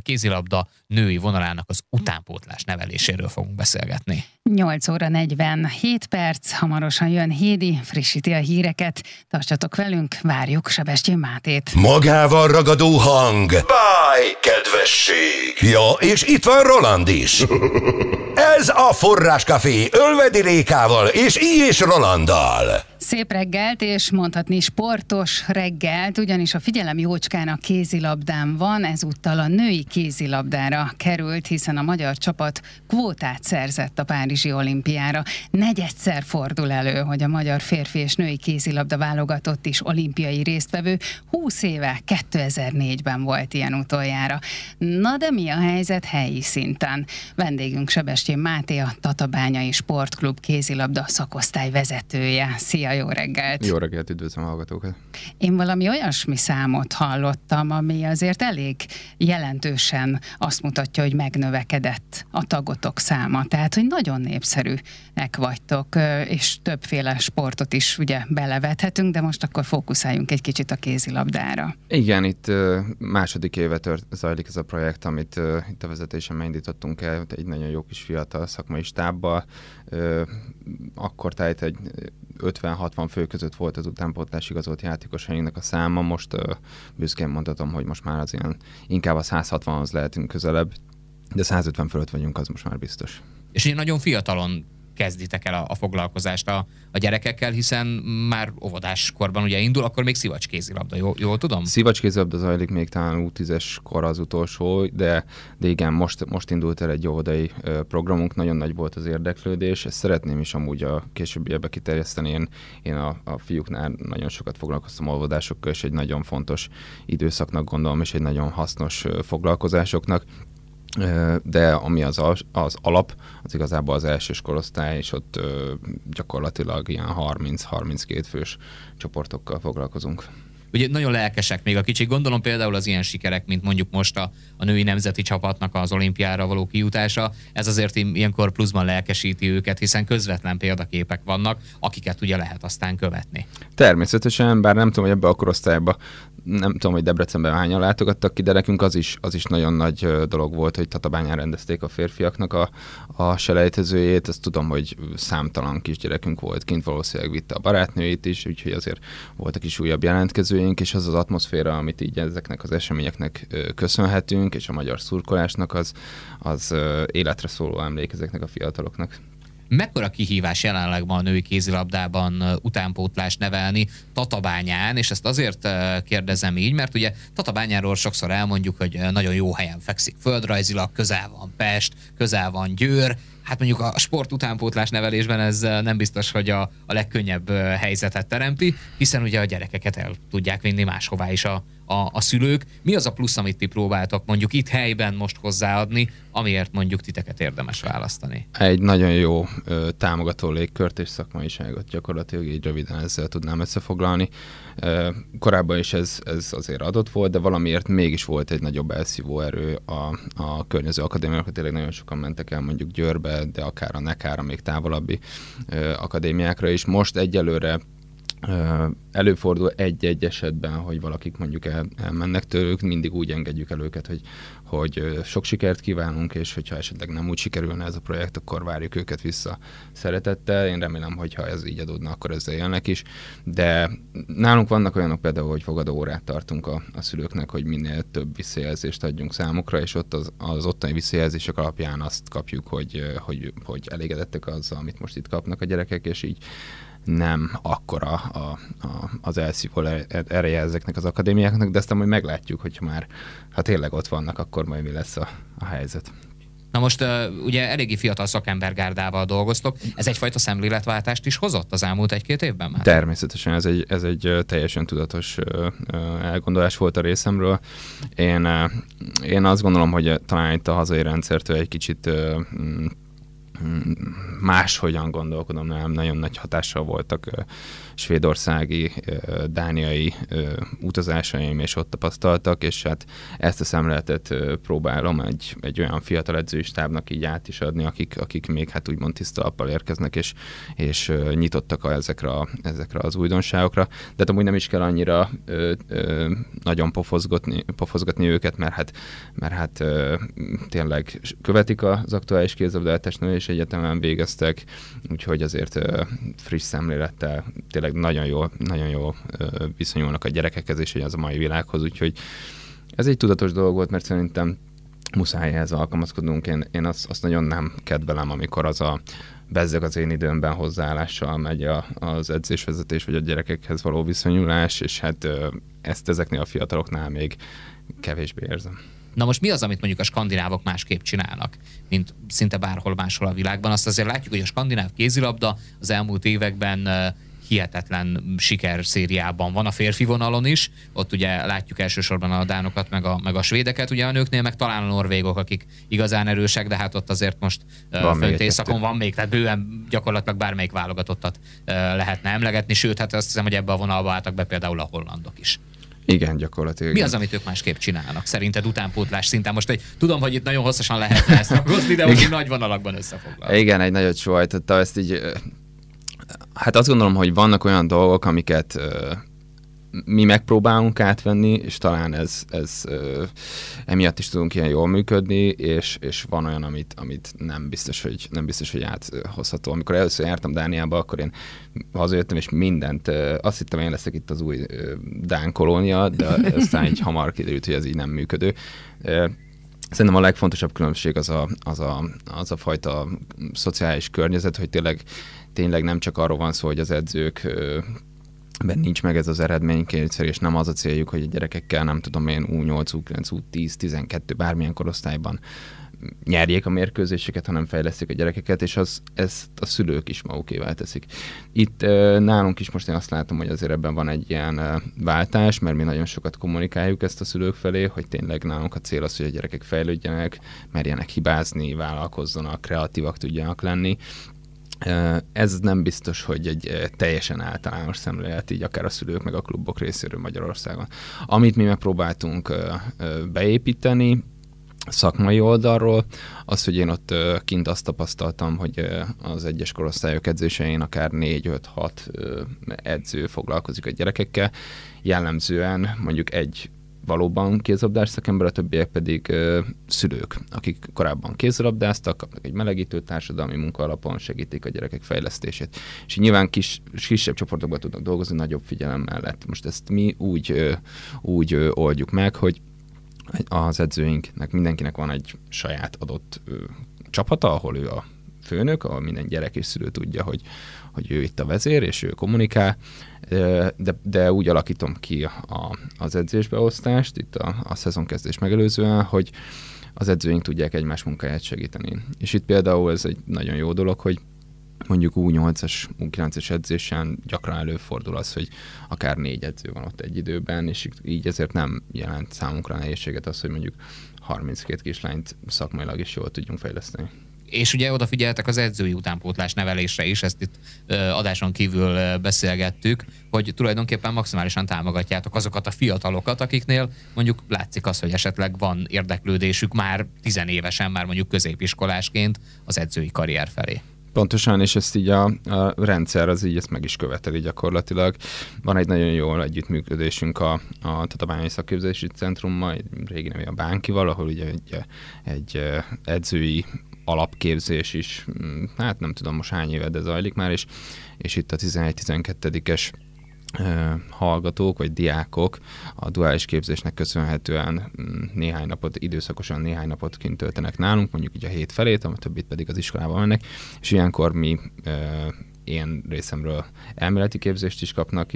kézilabda női vonalának az utánpótlás neveléséről fogunk beszélgetni. 8 óra 47 perc, hamarosan jön Hédi, frissíti a híreket. Tartsatok velünk, várjuk Sebestyén Mátét. Magával ragadó hang. Bye, kedvesség. Ja, és itt van Roland is. Ez a Forráskafé Ölvedi Rékával és I Rolanddal. Szép reggelt, és mondhatni sportos reggelt, ugyanis a figyelem jócskán a kézilabdán van, ezúttal a női kézilabdára került, hiszen a magyar csapat kvótát szerzett a Párizsi olimpiára. Negyedszer fordul elő, hogy a magyar férfi és női kézilabda válogatott is olimpiai résztvevő. 20 éve, 2004-ben volt ilyen utoljára. Na de mi a helyzet helyi szinten? Vendégünk Sebestyén Máté, a Tatabányai Sportklub kézilabda szakosztály vezetője. Szia, jó reggelt! Jó reggelt, üdvözlöm a hallgatókat! Én valami olyasmi számot hallottam, ami azért elég jelentősen azt mutatja, hogy megnövekedett a tagotok száma. Tehát, hogy nagyon népszerűek vagytok, és többféle sportot is ugye belevethetünk, de most akkor fókuszáljunk egy kicsit a kézilabdára. Igen, itt második éve tört, zajlik ez a projekt, amit itt a vezetésen indítottunk el, egy nagyon jó kis fiatal szakmai stábbal. Akkor tehát egy 50-60 fő között volt az utánpótlás igazolt játékosainknak a száma, most büszkén mondhatom, hogy most már az ilyen, inkább a 160-hoz lehetünk közelebb, de 150 fölött vagyunk, az most már biztos. És én nagyon fiatalon kezditek el a, a foglalkozást a, a gyerekekkel, hiszen már óvodáskorban ugye indul, akkor még szivacskézilabda, jól, jól tudom? Szivacskézilabda zajlik még talán U10-es kor az utolsó, de, de igen, most, most indult el egy óvodai programunk, nagyon nagy volt az érdeklődés, ezt szeretném is amúgy a későbbiekbe kiterjeszteni, én, én a, a fiúknál nagyon sokat foglalkoztam óvodásokkal, és egy nagyon fontos időszaknak gondolom, és egy nagyon hasznos foglalkozásoknak de ami az, az alap, az igazából az elsős korosztály, és ott gyakorlatilag ilyen 30-32 fős csoportokkal foglalkozunk. ugye nagyon lelkesek még a kicsik. Gondolom például az ilyen sikerek, mint mondjuk most a, a női nemzeti csapatnak az olimpiára való kijutása, ez azért ilyenkor pluszban lelkesíti őket, hiszen közvetlen példaképek vannak, akiket ugye lehet aztán követni. Természetesen, bár nem tudom, hogy ebbe a korosztályba nem tudom, hogy Debrecenben hányan látogattak ki, de nekünk az is, az is nagyon nagy dolog volt, hogy Tatabányán rendezték a férfiaknak a, a selejtezőjét. Ezt tudom, hogy számtalan kisgyerekünk volt kint, valószínűleg vitte a barátnőjét is, úgyhogy azért voltak is újabb jelentkezőink, és az az atmoszféra, amit így ezeknek az eseményeknek köszönhetünk, és a magyar szurkolásnak, az, az életre szóló emlék ezeknek a fiataloknak. Mekkora kihívás jelenleg van a női kézilabdában utánpótlás nevelni Tatabányán, és ezt azért kérdezem így, mert ugye Tatabányáról sokszor elmondjuk, hogy nagyon jó helyen fekszik földrajzilag, közel van Pest, közel van Győr, hát mondjuk a sport utánpótlás nevelésben ez nem biztos, hogy a, a legkönnyebb helyzetet teremti, hiszen ugye a gyerekeket el tudják vinni máshová is a, a, a szülők. Mi az a plusz, amit ti próbáltak mondjuk itt helyben most hozzáadni, amiért mondjuk titeket érdemes választani? Egy nagyon jó ö, támogató légkört és szakmaiságot gyakorlatilag így röviden ezzel tudnám összefoglalni. Ö, korábban is ez, ez azért adott volt, de valamiért mégis volt egy nagyobb elszívó erő a, a környező akadémiákra. Tényleg nagyon sokan mentek el mondjuk Győrbe, de akár a Nekára, még távolabbi akadémiákra is. Most egyelőre Előfordul egy-egy esetben, hogy valakik mondjuk el, elmennek tőlük, mindig úgy engedjük el őket, hogy, hogy sok sikert kívánunk, és hogyha esetleg nem úgy sikerülne ez a projekt, akkor várjuk őket vissza szeretettel. Én remélem, hogy ha ez így adódna, akkor ezzel élnek is. De nálunk vannak olyanok például, hogy fogadó órát tartunk a, a szülőknek, hogy minél több visszajelzést adjunk számukra, és ott az, az ottani visszajelzések alapján azt kapjuk, hogy, hogy, hogy elégedettek azzal, amit most itt kapnak a gyerekek, és így nem akkora a, a, az elszívó ereje ezeknek az akadémiáknak, de aztán majd meglátjuk, hogy már ha tényleg ott vannak, akkor majd mi lesz a, a helyzet. Na most ugye eléggé fiatal szakembergárdával dolgoztok, ez egyfajta szemléletváltást is hozott az elmúlt egy-két évben már? Természetesen, ez egy, ez egy teljesen tudatos elgondolás volt a részemről. Én, én azt gondolom, hogy talán itt a hazai rendszertől egy kicsit máshogyan gondolkodom, nagyon nagy hatással voltak svédországi, dániai utazásaim, és ott tapasztaltak, és hát ezt a szemléletet próbálom egy, egy olyan fiatal edzői stábnak így át is adni, akik, akik még hát úgymond tiszta appal érkeznek, és, és nyitottak ezekre, a, ezekre az újdonságokra. De hát amúgy nem is kell annyira ö, ö, nagyon pofozgatni, pofozgatni őket, mert hát, mert hát ö, tényleg követik az aktuális kézabdáltást, és egyetemen végeztek, úgyhogy azért ö, friss szemlélettel tényleg tényleg nagyon jól, nagyon jól viszonyulnak a gyerekekhez és az a mai világhoz, úgyhogy ez egy tudatos dolog volt, mert szerintem muszáj ehhez alkalmazkodnunk. Én, én azt, azt nagyon nem kedvelem, amikor az a bezzeg az én időmben hozzáállással megy a, az edzésvezetés, vagy a gyerekekhez való viszonyulás, és hát ezt ezeknél a fiataloknál még kevésbé érzem. Na most mi az, amit mondjuk a skandinávok másképp csinálnak, mint szinte bárhol máshol a világban? Azt azért látjuk, hogy a skandináv kézilabda az elmúlt években hihetetlen sikerszériában van a férfi vonalon is. Ott ugye látjuk elsősorban a dánokat, meg a, meg a svédeket, ugye a nőknél, meg talán a norvégok, akik igazán erősek, de hát ott azért most van fönt éjszakon van még, tehát bőven gyakorlatilag bármelyik válogatottat lehetne emlegetni, sőt, hát azt hiszem, hogy ebbe a vonalba álltak be például a hollandok is. Igen, gyakorlatilag. Mi az, amit ők másképp csinálnak? Szerinted utánpótlás szinten? Most egy, tudom, hogy itt nagyon hosszasan lehetne ezt ragozni, de úgy nagy vonalakban összefoglalva. Igen, egy nagyot sohajtotta, ezt így Hát azt gondolom, hogy vannak olyan dolgok, amiket uh, mi megpróbálunk átvenni, és talán ez, ez uh, emiatt is tudunk ilyen jól működni, és, és van olyan, amit, amit nem biztos, hogy nem biztos, hogy áthozható. Amikor először jártam Dániába, akkor én hazajöttem, és mindent, uh, azt hittem, én leszek itt az új uh, Dán kolónia, de aztán így hamar kiderült, hogy ez így nem működő. Uh, Szerintem a legfontosabb különbség az a, az a, az a fajta szociális környezet, hogy tényleg tényleg nem csak arról van szó, hogy az edzők ben nincs meg ez az eredménykényszer, és nem az a céljuk, hogy a gyerekekkel, nem tudom én, U8, U9, U10, 12, bármilyen korosztályban nyerjék a mérkőzéseket, hanem fejlesztik a gyerekeket, és az, ezt a szülők is magukével teszik. Itt nálunk is most én azt látom, hogy azért ebben van egy ilyen váltás, mert mi nagyon sokat kommunikáljuk ezt a szülők felé, hogy tényleg nálunk a cél az, hogy a gyerekek fejlődjenek, merjenek hibázni, vállalkozzanak, kreatívak tudjanak lenni, Ez nem biztos, hogy egy teljesen általános szemlélet, így akár a szülők, meg a klubok részéről Magyarországon. Amit mi megpróbáltunk beépíteni, szakmai oldalról, az, hogy én ott kint azt tapasztaltam, hogy az egyes korosztályok edzésein akár 4-5-6 edző foglalkozik a gyerekekkel, jellemzően mondjuk egy valóban kézlabdás szakember, a többiek pedig ö, szülők, akik korábban kézlabdáztak, kapnak egy melegítő társadalmi munka alapon, segítik a gyerekek fejlesztését. És nyilván kis, kisebb csoportokban tudnak dolgozni, nagyobb figyelem mellett. Most ezt mi úgy, ö, úgy ö, oldjuk meg, hogy az edzőinknek mindenkinek van egy saját adott ö, csapata, ahol ő a főnök, ahol minden gyerek és szülő tudja, hogy, hogy ő itt a vezér, és ő kommunikál, de, de úgy alakítom ki a, az edzésbeosztást itt a, a szezonkezdés megelőzően, hogy az edzőink tudják egymás munkáját segíteni. És itt például ez egy nagyon jó dolog, hogy mondjuk U8-as, U9-es edzésen gyakran előfordul az, hogy akár négy edző van ott egy időben, és így ezért nem jelent számunkra nehézséget az, hogy mondjuk 32 kislányt szakmailag is jól tudjunk fejleszteni és ugye odafigyeltek az edzői utánpótlás nevelésre is, ezt itt adáson kívül beszélgettük, hogy tulajdonképpen maximálisan támogatjátok azokat a fiatalokat, akiknél mondjuk látszik az, hogy esetleg van érdeklődésük már tizenévesen, már mondjuk középiskolásként az edzői karrier felé. Pontosan, és ezt így a, a rendszer az így ezt meg is követeli gyakorlatilag. Van egy nagyon jó együttműködésünk a, a Tatabányai Szakképzési Centrummal, egy régi neve a Bánkival, ahol ugye egy, egy edzői alapképzés is, mm, hát nem tudom most hány éve, de zajlik már, és, és itt a 11-12-es hallgatók vagy diákok a duális képzésnek köszönhetően mm, néhány napot, időszakosan néhány napot kint töltenek nálunk, mondjuk így a hét felét, a többit pedig az iskolába mennek, és ilyenkor mi én részemről elméleti képzést is kapnak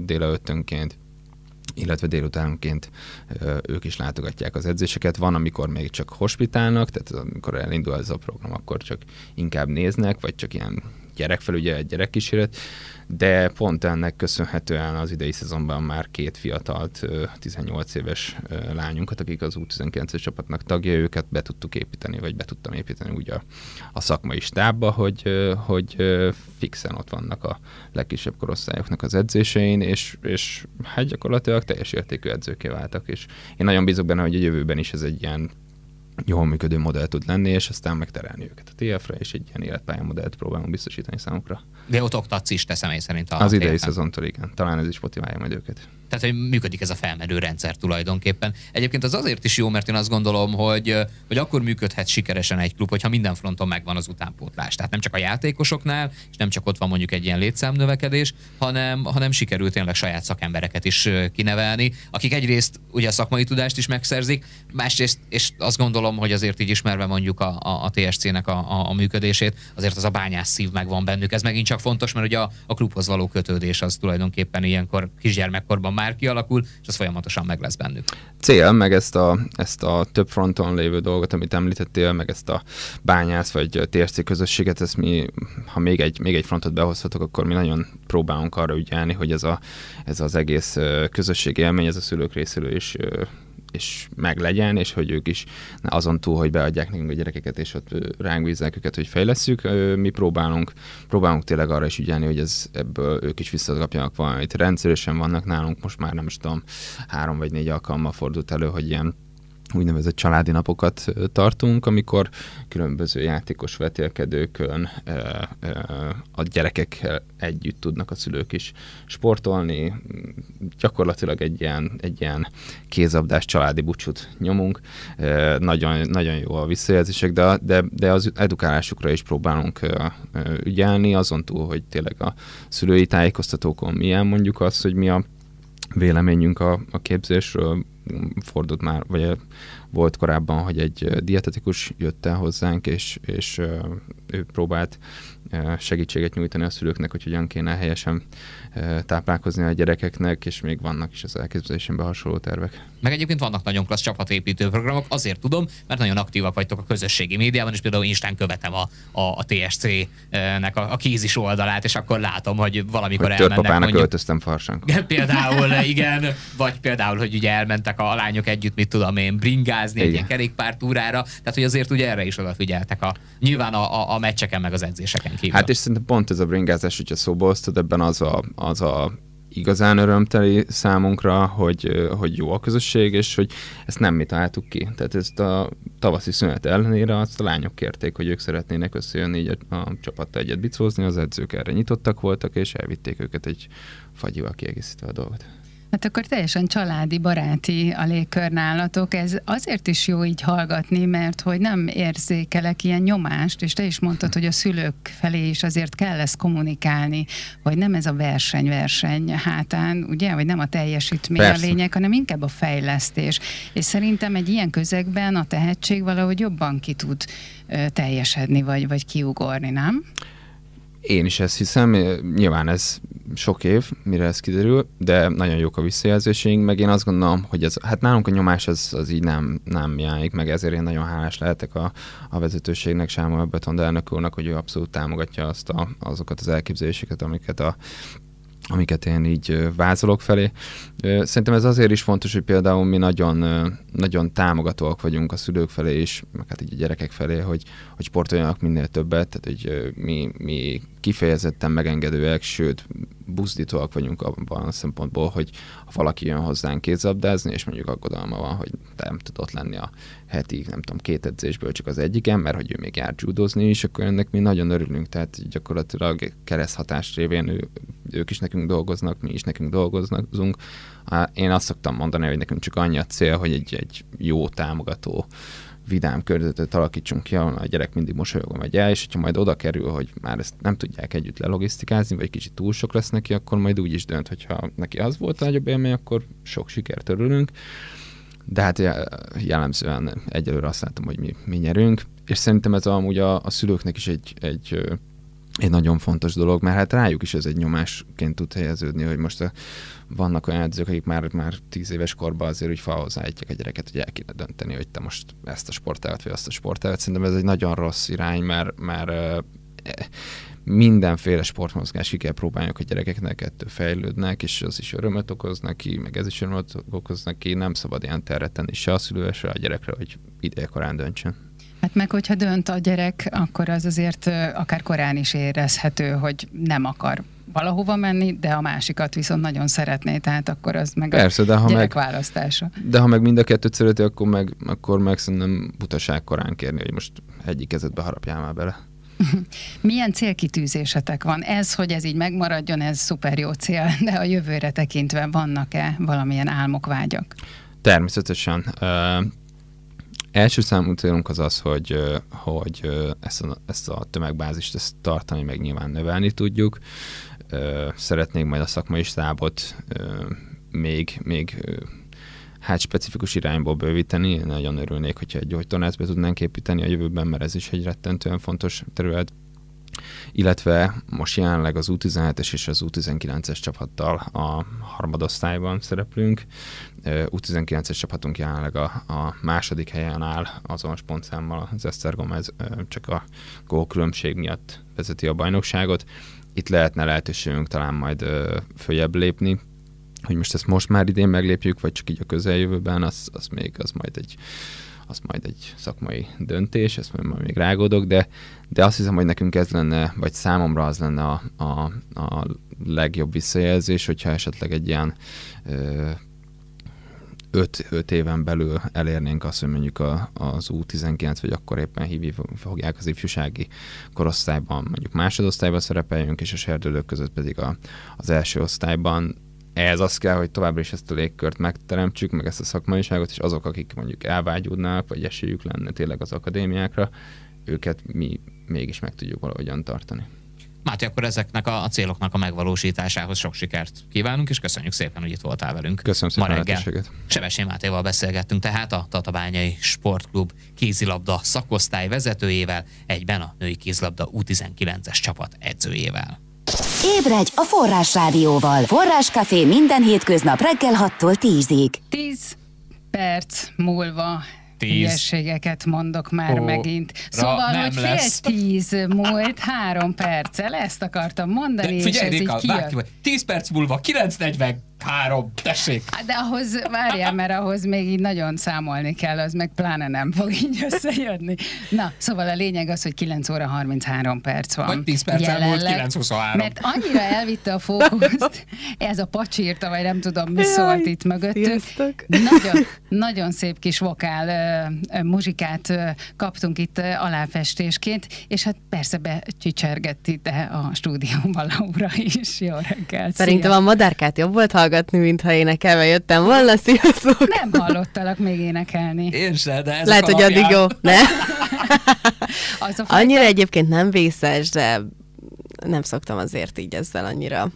délelőttönként, illetve délutánként ők is látogatják az edzéseket. Van, amikor még csak hospitálnak, tehát amikor elindul ez a program, akkor csak inkább néznek, vagy csak ilyen gyerekfelügyelet, gyerekkísérlet, de pont ennek köszönhetően az idei szezonban már két fiatalt, 18 éves lányunkat, akik az U19-es csapatnak tagja, őket be tudtuk építeni, vagy be tudtam építeni úgy a, a szakmai stábba, hogy, hogy fixen ott vannak a legkisebb korosztályoknak az edzésein, és, és hát gyakorlatilag teljes értékű edzőké váltak, és én nagyon bízok benne, hogy a jövőben is ez egy ilyen jól működő modell tud lenni, és aztán megterelni őket a TF-re, és egy ilyen életpálya modellt próbálunk biztosítani számukra. De ott oktatsz is, te személy szerint a Az idei szezontól, igen. Talán ez is motiválja majd őket. Tehát, hogy működik ez a felmerő rendszer tulajdonképpen. Egyébként az azért is jó, mert én azt gondolom, hogy, hogy akkor működhet sikeresen egy klub, hogyha minden fronton megvan az utánpótlás. Tehát nem csak a játékosoknál, és nem csak ott van mondjuk egy ilyen létszámnövekedés, hanem, hanem sikerült tényleg saját szakembereket is kinevelni, akik egyrészt ugye a szakmai tudást is megszerzik, másrészt, és azt gondolom, hogy azért így ismerve mondjuk a, a, a TSC-nek a, a, a működését, azért az a bányász szív megvan bennük. Ez megint csak fontos, mert ugye a, a klubhoz való kötődés az tulajdonképpen ilyenkor kisgyermekkorban már kialakul, és az folyamatosan meg lesz bennük. Cél, meg ezt a, ezt a több fronton lévő dolgot, amit említettél, meg ezt a bányász vagy TRC közösséget, ezt mi, ha még egy, még egy frontot behozhatok, akkor mi nagyon próbálunk arra ügyelni, hogy ez, a, ez az egész közösség élmény, ez a szülők részéről is és meg legyen, és hogy ők is azon túl, hogy beadják nekünk a gyerekeket, és ott ránk bízzák őket, hogy fejleszünk, mi próbálunk, próbálunk tényleg arra is ügyelni, hogy ez, ebből ők is visszakapjanak valamit. Rendszeresen vannak nálunk, most már nem is tudom, három vagy négy alkalommal fordult elő, hogy ilyen úgynevezett családi napokat tartunk, amikor különböző játékos vetélkedőkön a gyerekek együtt tudnak a szülők is sportolni. Gyakorlatilag egy ilyen, egy ilyen kézabdás családi bucsút nyomunk. Nagyon, nagyon jó a visszajelzések, de, de, de az edukálásukra is próbálunk ügyelni, azon túl, hogy tényleg a szülői tájékoztatókon milyen mondjuk az, hogy mi a véleményünk a, a képzésről, fordult már, vagy volt korábban, hogy egy dietetikus jött el hozzánk, és, és ő próbált segítséget nyújtani a szülőknek, hogy hogyan kéne helyesen táplálkozni a gyerekeknek, és még vannak is az elképzelésemben hasonló tervek. Meg egyébként vannak nagyon klassz csapatépítő programok, azért tudom, mert nagyon aktívak vagytok a közösségi médiában, és például Instán követem a, a, a TSC-nek a, a kézis oldalát, és akkor látom, hogy valamikor hogy elmennek. mondjuk... öltöztem farsang. Például, igen, vagy például, hogy ugye elmentek a lányok együtt, mit tudom én, bringázni igen. egy ilyen kerékpártúrára, tehát hogy azért ugye erre is odafigyeltek a, nyilván a, a, a meccseken meg az edzéseken kívül. Hát és szerintem pont ez a bringázás, hogyha szóba osztod, ebben az a, az a igazán örömteli számunkra, hogy, hogy jó a közösség, és hogy ezt nem mi találtuk ki. Tehát ezt a tavaszi szünet ellenére azt a lányok kérték, hogy ők szeretnének összejönni így a, a csapattal egyet bicózni, az edzők erre nyitottak voltak, és elvitték őket egy fagyival kiegészítve a dolgot. Hát akkor teljesen családi, baráti a légkör nálatok. Ez azért is jó így hallgatni, mert hogy nem érzékelek ilyen nyomást, és te is mondtad, hogy a szülők felé is azért kell ezt kommunikálni, hogy nem ez a verseny-verseny hátán, ugye, vagy nem a teljesítmény Persze. a lényeg, hanem inkább a fejlesztés. És szerintem egy ilyen közegben a tehetség valahogy jobban ki tud teljesedni, vagy, vagy kiugorni, nem? Én is ezt hiszem, nyilván ez sok év, mire ez kiderül, de nagyon jók a visszajelzéseink, meg én azt gondolom, hogy ez, hát nálunk a nyomás az, az így nem, nem jelenik meg, ezért én nagyon hálás lehetek a, a vezetőségnek, Sámuel Beton elnök úrnak, hogy ő abszolút támogatja azt a, azokat az elképzeléseket, amiket a amiket én így vázolok felé. Szerintem ez azért is fontos, hogy például mi nagyon, nagyon támogatóak vagyunk a szülők felé is, meg hát így a gyerekek felé, hogy, hogy sportoljanak minél többet, tehát hogy mi, mi kifejezetten megengedőek, sőt, buzdítóak vagyunk abban a szempontból, hogy ha valaki jön hozzánk kézabdázni, és mondjuk aggodalma van, hogy nem tudott lenni a heti, nem tudom, két edzésből csak az egyiken, mert hogy ő még jár judozni is, akkor ennek mi nagyon örülünk, tehát gyakorlatilag kereszthatás révén ő, ők is nekünk dolgoznak, mi is nekünk dolgozunk. Én azt szoktam mondani, hogy nekünk csak annyi a cél, hogy egy, egy jó támogató vidám környezetet alakítsunk ki, ahol a gyerek mindig mosolyogva megy el, és hogyha majd oda kerül, hogy már ezt nem tudják együtt lelogisztikázni, vagy kicsit túl sok lesz neki, akkor majd úgy is dönt, hogyha neki az volt a nagyobb élmény, akkor sok sikert örülünk. De hát jellemzően egyelőre azt látom, hogy mi, mi nyerünk, és szerintem ez amúgy a, a szülőknek is egy, egy egy nagyon fontos dolog, mert hát rájuk is ez egy nyomásként tud helyeződni, hogy most a, vannak olyan edzők, akik már, már tíz éves korban azért úgy falhoz állítják a gyereket, hogy el kéne dönteni, hogy te most ezt a sportált, vagy azt a sportált. Szerintem ez egy nagyon rossz irány, mert, mert e, mindenféle sportmozgás ki kell próbáljuk a gyerekeknek, ettől fejlődnek, és az is örömet okoz neki, meg ez is örömet okoz neki, nem szabad ilyen terret tenni se a szülőre, a gyerekre, hogy idejekorán döntsön. Hát meg, hogyha dönt a gyerek, akkor az azért akár korán is érezhető, hogy nem akar valahova menni, de a másikat viszont nagyon szeretné, tehát akkor az meg Persze, de ha meg, választása. De ha meg mind a kettőt szereti, akkor meg, akkor meg szerintem butaság korán kérni, hogy most egyik kezedbe harapjál már bele. Milyen célkitűzésetek van? Ez, hogy ez így megmaradjon, ez szuper jó cél, de a jövőre tekintve vannak-e valamilyen álmok, vágyak? Természetesen. Első számú célunk az az, hogy, hogy ezt, a, ezt a tömegbázist ezt tartani, meg nyilván növelni tudjuk. Szeretnénk majd a szakmai stábot még, még hát specifikus irányból bővíteni. Nagyon örülnék, hogyha egy gyógytornász be tudnánk építeni a jövőben, mert ez is egy rettentően fontos terület illetve most jelenleg az U17-es és az U19-es csapattal a harmadosztályban szereplünk. U19-es csapatunk jelenleg a, a második helyen áll azonos pontszámmal, az Esztergom ez csak a gól különbség miatt vezeti a bajnokságot. Itt lehetne lehetőségünk talán majd följebb lépni, hogy most ezt most már idén meglépjük, vagy csak így a közeljövőben, az, az még az majd egy az majd egy szakmai döntés, ezt majd még rágódok, de, de azt hiszem, hogy nekünk ez lenne, vagy számomra az lenne a, a, a legjobb visszajelzés, hogyha esetleg egy ilyen ö, öt, öt éven belül elérnénk azt, hogy mondjuk a, az U19, vagy akkor éppen hívni fogják az ifjúsági korosztályban, mondjuk másodosztályban szerepeljünk, és a serdülők között pedig a, az első osztályban ehhez az kell, hogy továbbra is ezt a légkört megteremtsük, meg ezt a szakmaiságot, és azok, akik mondjuk elvágyódnak, vagy esélyük lenne tényleg az akadémiákra, őket mi mégis meg tudjuk valahogyan tartani. Máté, akkor ezeknek a, céloknak a megvalósításához sok sikert kívánunk, és köszönjük szépen, hogy itt voltál velünk. Köszönöm szépen Ma reggel. Sebessé Mátéval beszélgettünk tehát a Tatabányai Sportklub kézilabda szakosztály vezetőjével, egyben a női kézilabda U19-es csapat edzőjével. Ébredj a Forrás Rádióval. Forráscafé minden hétköznap reggel 6-tól 10-ig. 10 perc múlva hülyeségeket mondok már Ó, megint. Szóval, hogy fél lesz. tíz múlt három perccel, ezt akartam mondani, De figyelj, és ez Réka, így kijött. 10 perc múlva, 9.40, három, tessék. Hát de ahhoz, várjál, mert ahhoz még így nagyon számolni kell, az meg pláne nem fog így összejönni. Na, szóval a lényeg az, hogy 9 óra 33 perc van. Vagy 10 perc volt 9.23. Mert annyira elvitte a fókuszt, ez a pacsírta, vagy nem tudom, mi szólt itt mögöttünk. Nagyon, nagyon szép kis vokál uh, muzsikát uh, kaptunk itt uh, aláfestésként, és hát persze becsicsergett itt a stúdióban Laura is. Jó reggelt! Szerintem Szia. a madárkát jobb volt hallgatni, mintha énekelve jöttem volna. Sziasztok! Nem hallottalak még énekelni. Én se, de ez Lehet, hogy addig jó. Ne? az a fajta... Annyira egyébként nem vészes, de nem szoktam azért így ezzel annyira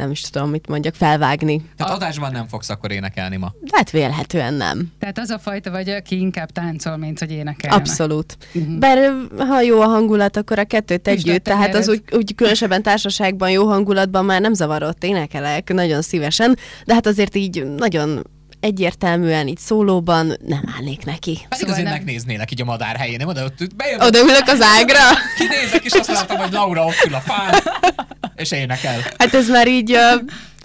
nem is tudom, mit mondjak, felvágni. Tehát adásban nem fogsz akkor énekelni ma? Hát vélhetően nem. Tehát az a fajta vagy, aki inkább táncol, mint hogy énekel. Abszolút. Uh-huh. Bár ha jó a hangulat, akkor a kettőt együtt, tehát az úgy, úgy különösebben társaságban, jó hangulatban már nem zavarott, énekelek nagyon szívesen, de hát azért így nagyon egyértelműen így szólóban nem állnék neki. Pedig szóval azért nem... megnéznélek így a madár helyén, nem oda, ott bejövök, Oda ülök az ágra. Kinézek, és azt látom, hogy Laura ott ül a fán, és énekel. Hát ez már így uh,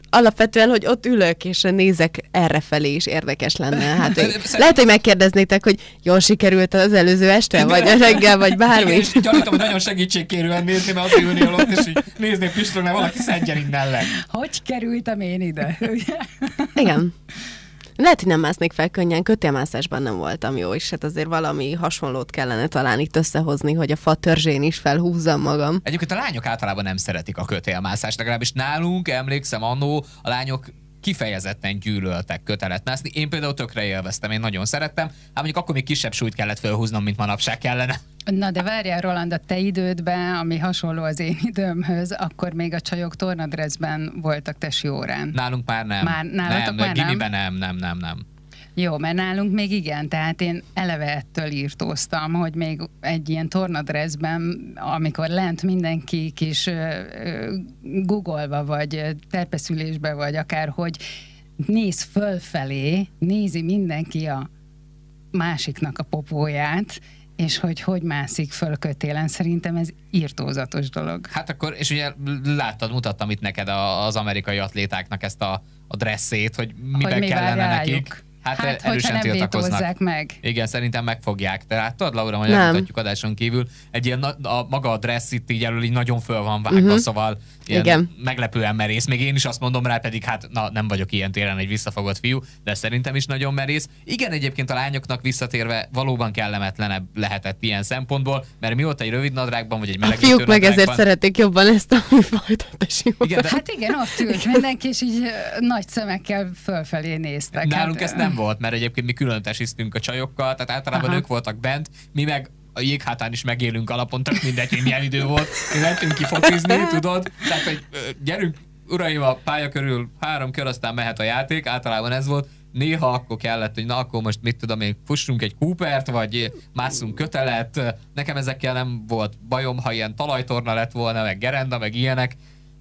alapvetően, hogy ott ülök, és nézek erre felé is érdekes lenne. Hát, hogy. Lehet, hogy megkérdeznétek, hogy jól sikerült az előző este, vagy a reggel, vagy bármi. És gyanítom, hogy nagyon segítségkérően nézni, mert az ülnél ott, és így nézni mert valaki szedjen innen le. Hogy kerültem én ide? Igen. Lehet, hogy nem másznék fel könnyen, kötélmászásban nem voltam jó, és hát azért valami hasonlót kellene talán itt összehozni, hogy a fa törzsén is felhúzzam magam. Egyébként a lányok általában nem szeretik a kötélmászást, legalábbis nálunk, emlékszem annó, a lányok kifejezetten gyűlöltek kötelet mászni. Én például tökre élveztem, én nagyon szerettem. Hát mondjuk akkor még kisebb súlyt kellett felhúznom, mint manapság kellene. Na de várjál, Roland, a te idődben, ami hasonló az én időmhöz, akkor még a csajok tornadrezben voltak tesi órán. Nálunk már nem. Már, nálatok nem, már nem? nem, nem, nem, nem. Jó, mert nálunk még igen, tehát én eleve ettől írtóztam, hogy még egy ilyen tornadrezben, amikor lent mindenki kis googolva, vagy terpeszülésbe, vagy akár, hogy néz fölfelé, nézi mindenki a másiknak a popóját, és hogy hogy mászik föl kötélen, szerintem ez írtózatos dolog. Hát akkor, és ugye láttad, mutattam itt neked az amerikai atlétáknak ezt a, a dresszét, hogy miben hogy kellene nekik. Hát, hát erősen nem tiltakoznak. meg. Igen, szerintem megfogják. Tehát tudod, Laura, hogy elmutatjuk adáson kívül, egy ilyen, a, maga a dress itt így elől így nagyon föl van vágva, uh-huh. szóval ilyen Igen. meglepően merész. Még én is azt mondom rá, pedig hát na, nem vagyok ilyen téren egy visszafogott fiú, de szerintem is nagyon merész. Igen, egyébként a lányoknak visszatérve valóban kellemetlenebb lehetett ilyen szempontból, mert mióta egy rövid nadrágban vagy egy meleg A fiúk meg ezért szeretik jobban ezt a műfajt. Igen, de... Hát igen, ott ült mindenki, és így nagy szemekkel fölfelé néztek. Nálunk hát, ezt nem volt, mert egyébként mi külön tesiztünk a csajokkal, tehát általában Aha. ők voltak bent, mi meg a jéghátán is megélünk alapon, tök mindegy, hogy milyen idő volt. Mi mentünk ki fotizni, tudod? Tehát, hogy gyerünk, uraim, a pálya körül három kör, aztán mehet a játék, általában ez volt. Néha akkor kellett, hogy na akkor most mit tudom én, fussunk egy Coopert, vagy másszunk kötelet. Nekem ezekkel nem volt bajom, ha ilyen talajtorna lett volna, meg gerenda, meg ilyenek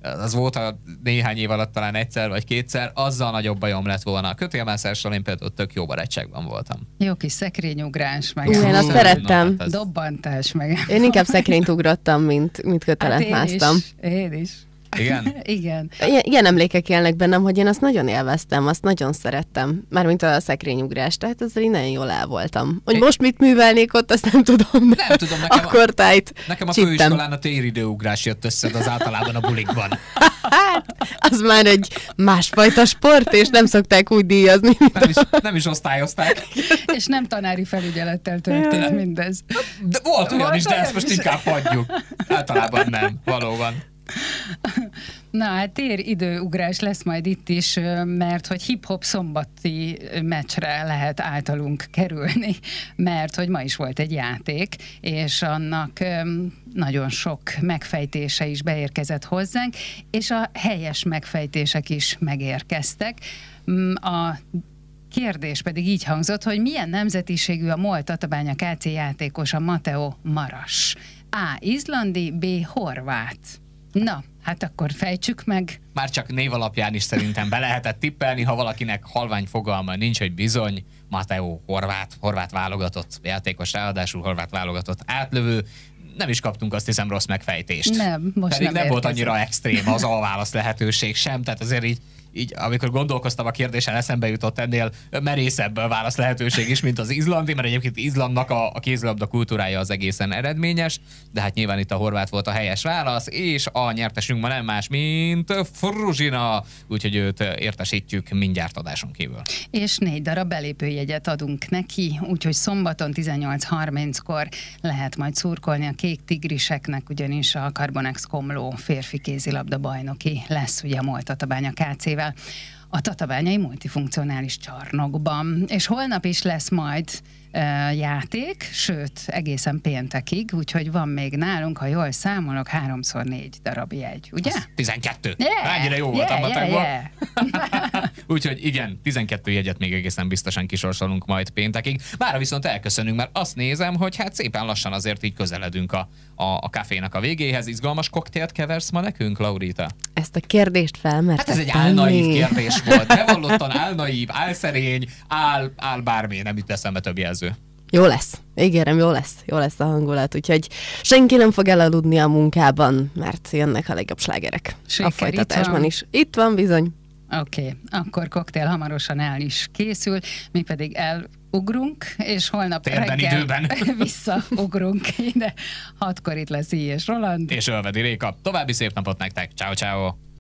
az volt a néhány év alatt talán egyszer vagy kétszer, azzal nagyobb bajom lett volna. A kötélmászással én például tök jó barátságban voltam. Jó kis szekrényugrás, meg. én azt szerettem. Hát Dobbantás, meg. Én inkább szekrényt ugrottam, mint, mint kötelet hát én másztam. Is, én is. Igen? Igen. Ilyen, ilyen emlékek élnek bennem, hogy én azt nagyon élveztem, azt nagyon szerettem. Mármint a szekrényugrás, tehát ezzel így nagyon jól el voltam. Hogy most mit művelnék ott, azt nem tudom. Nem tudom, nekem Akkor a, tájt Nekem a főiskolán a téridőugrás jött össze az általában a bulikban. Hát, az már egy másfajta sport, és nem szokták úgy díjazni. Nem is, nem is osztályozták. és nem tanári felügyelettel történt mindez. De volt olyan is, de ezt most inkább hagyjuk. Általában nem, valóban. Na hát tér időugrás lesz majd itt is, mert hogy hip-hop szombati meccsre lehet általunk kerülni, mert hogy ma is volt egy játék, és annak nagyon sok megfejtése is beérkezett hozzánk, és a helyes megfejtések is megérkeztek. Mm, a kérdés pedig így hangzott, hogy milyen nemzetiségű a MOL Tatabánya KC játékosa Mateo Maras? A. Izlandi, B. Horvát. Na, hát akkor fejtsük meg. Már csak név alapján is szerintem be lehetett tippelni, ha valakinek halvány fogalma nincs, hogy bizony, Mateo horvát, horvát válogatott játékos, ráadásul horvát válogatott átlövő, nem is kaptunk azt hiszem rossz megfejtést. Nem, most Pedig nem, nem volt annyira extrém az a válasz lehetőség sem, tehát azért így így amikor gondolkoztam a kérdésen, eszembe jutott ennél merészebb válasz lehetőség is, mint az izlandi, mert egyébként Izlandnak a, a kézilabda kultúrája az egészen eredményes, de hát nyilván itt a horvát volt a helyes válasz, és a nyertesünk ma nem más, mint Fruzsina, úgyhogy őt értesítjük mindjárt adáson kívül. És négy darab belépőjegyet adunk neki, úgyhogy szombaton 18.30-kor lehet majd szurkolni a kék tigriseknek, ugyanis a Carbonex Komló férfi kézilabda bajnoki lesz ugye Moltatabánya KC-vel a tatabányai multifunkcionális csarnokban. És holnap is lesz majd játék, sőt, egészen péntekig, úgyhogy van még nálunk, ha jól számolok, háromszor négy darab jegy, ugye? Az 12. Yeah, Ennyire jó yeah, volt a yeah, yeah. úgyhogy igen, 12 jegyet még egészen biztosan kisorsolunk majd péntekig. Mára viszont elköszönünk, mert azt nézem, hogy hát szépen lassan azért így közeledünk a, a, a kafénak a végéhez. Izgalmas koktélt keversz ma nekünk, Laurita? Ezt a kérdést felmert. Hát ez egy álnaív kérdés volt. Bevallottan álnaív, álszerény, ál, ál bármi, nem jut eszembe több jelző. Jó lesz. Ígérem, jó lesz. Jó lesz a hangulat, úgyhogy senki nem fog elaludni a munkában, mert jönnek a legjobb slágerek. Siker, a folytatásban itt is. Itt van bizony. Oké, okay. akkor koktél hamarosan el is készül, mi pedig elugrunk, és holnap Térben reggel időben. visszaugrunk ide. Hatkor itt lesz I és Roland. És Ölvedi Réka. További szép napot nektek. Ciao, ciao.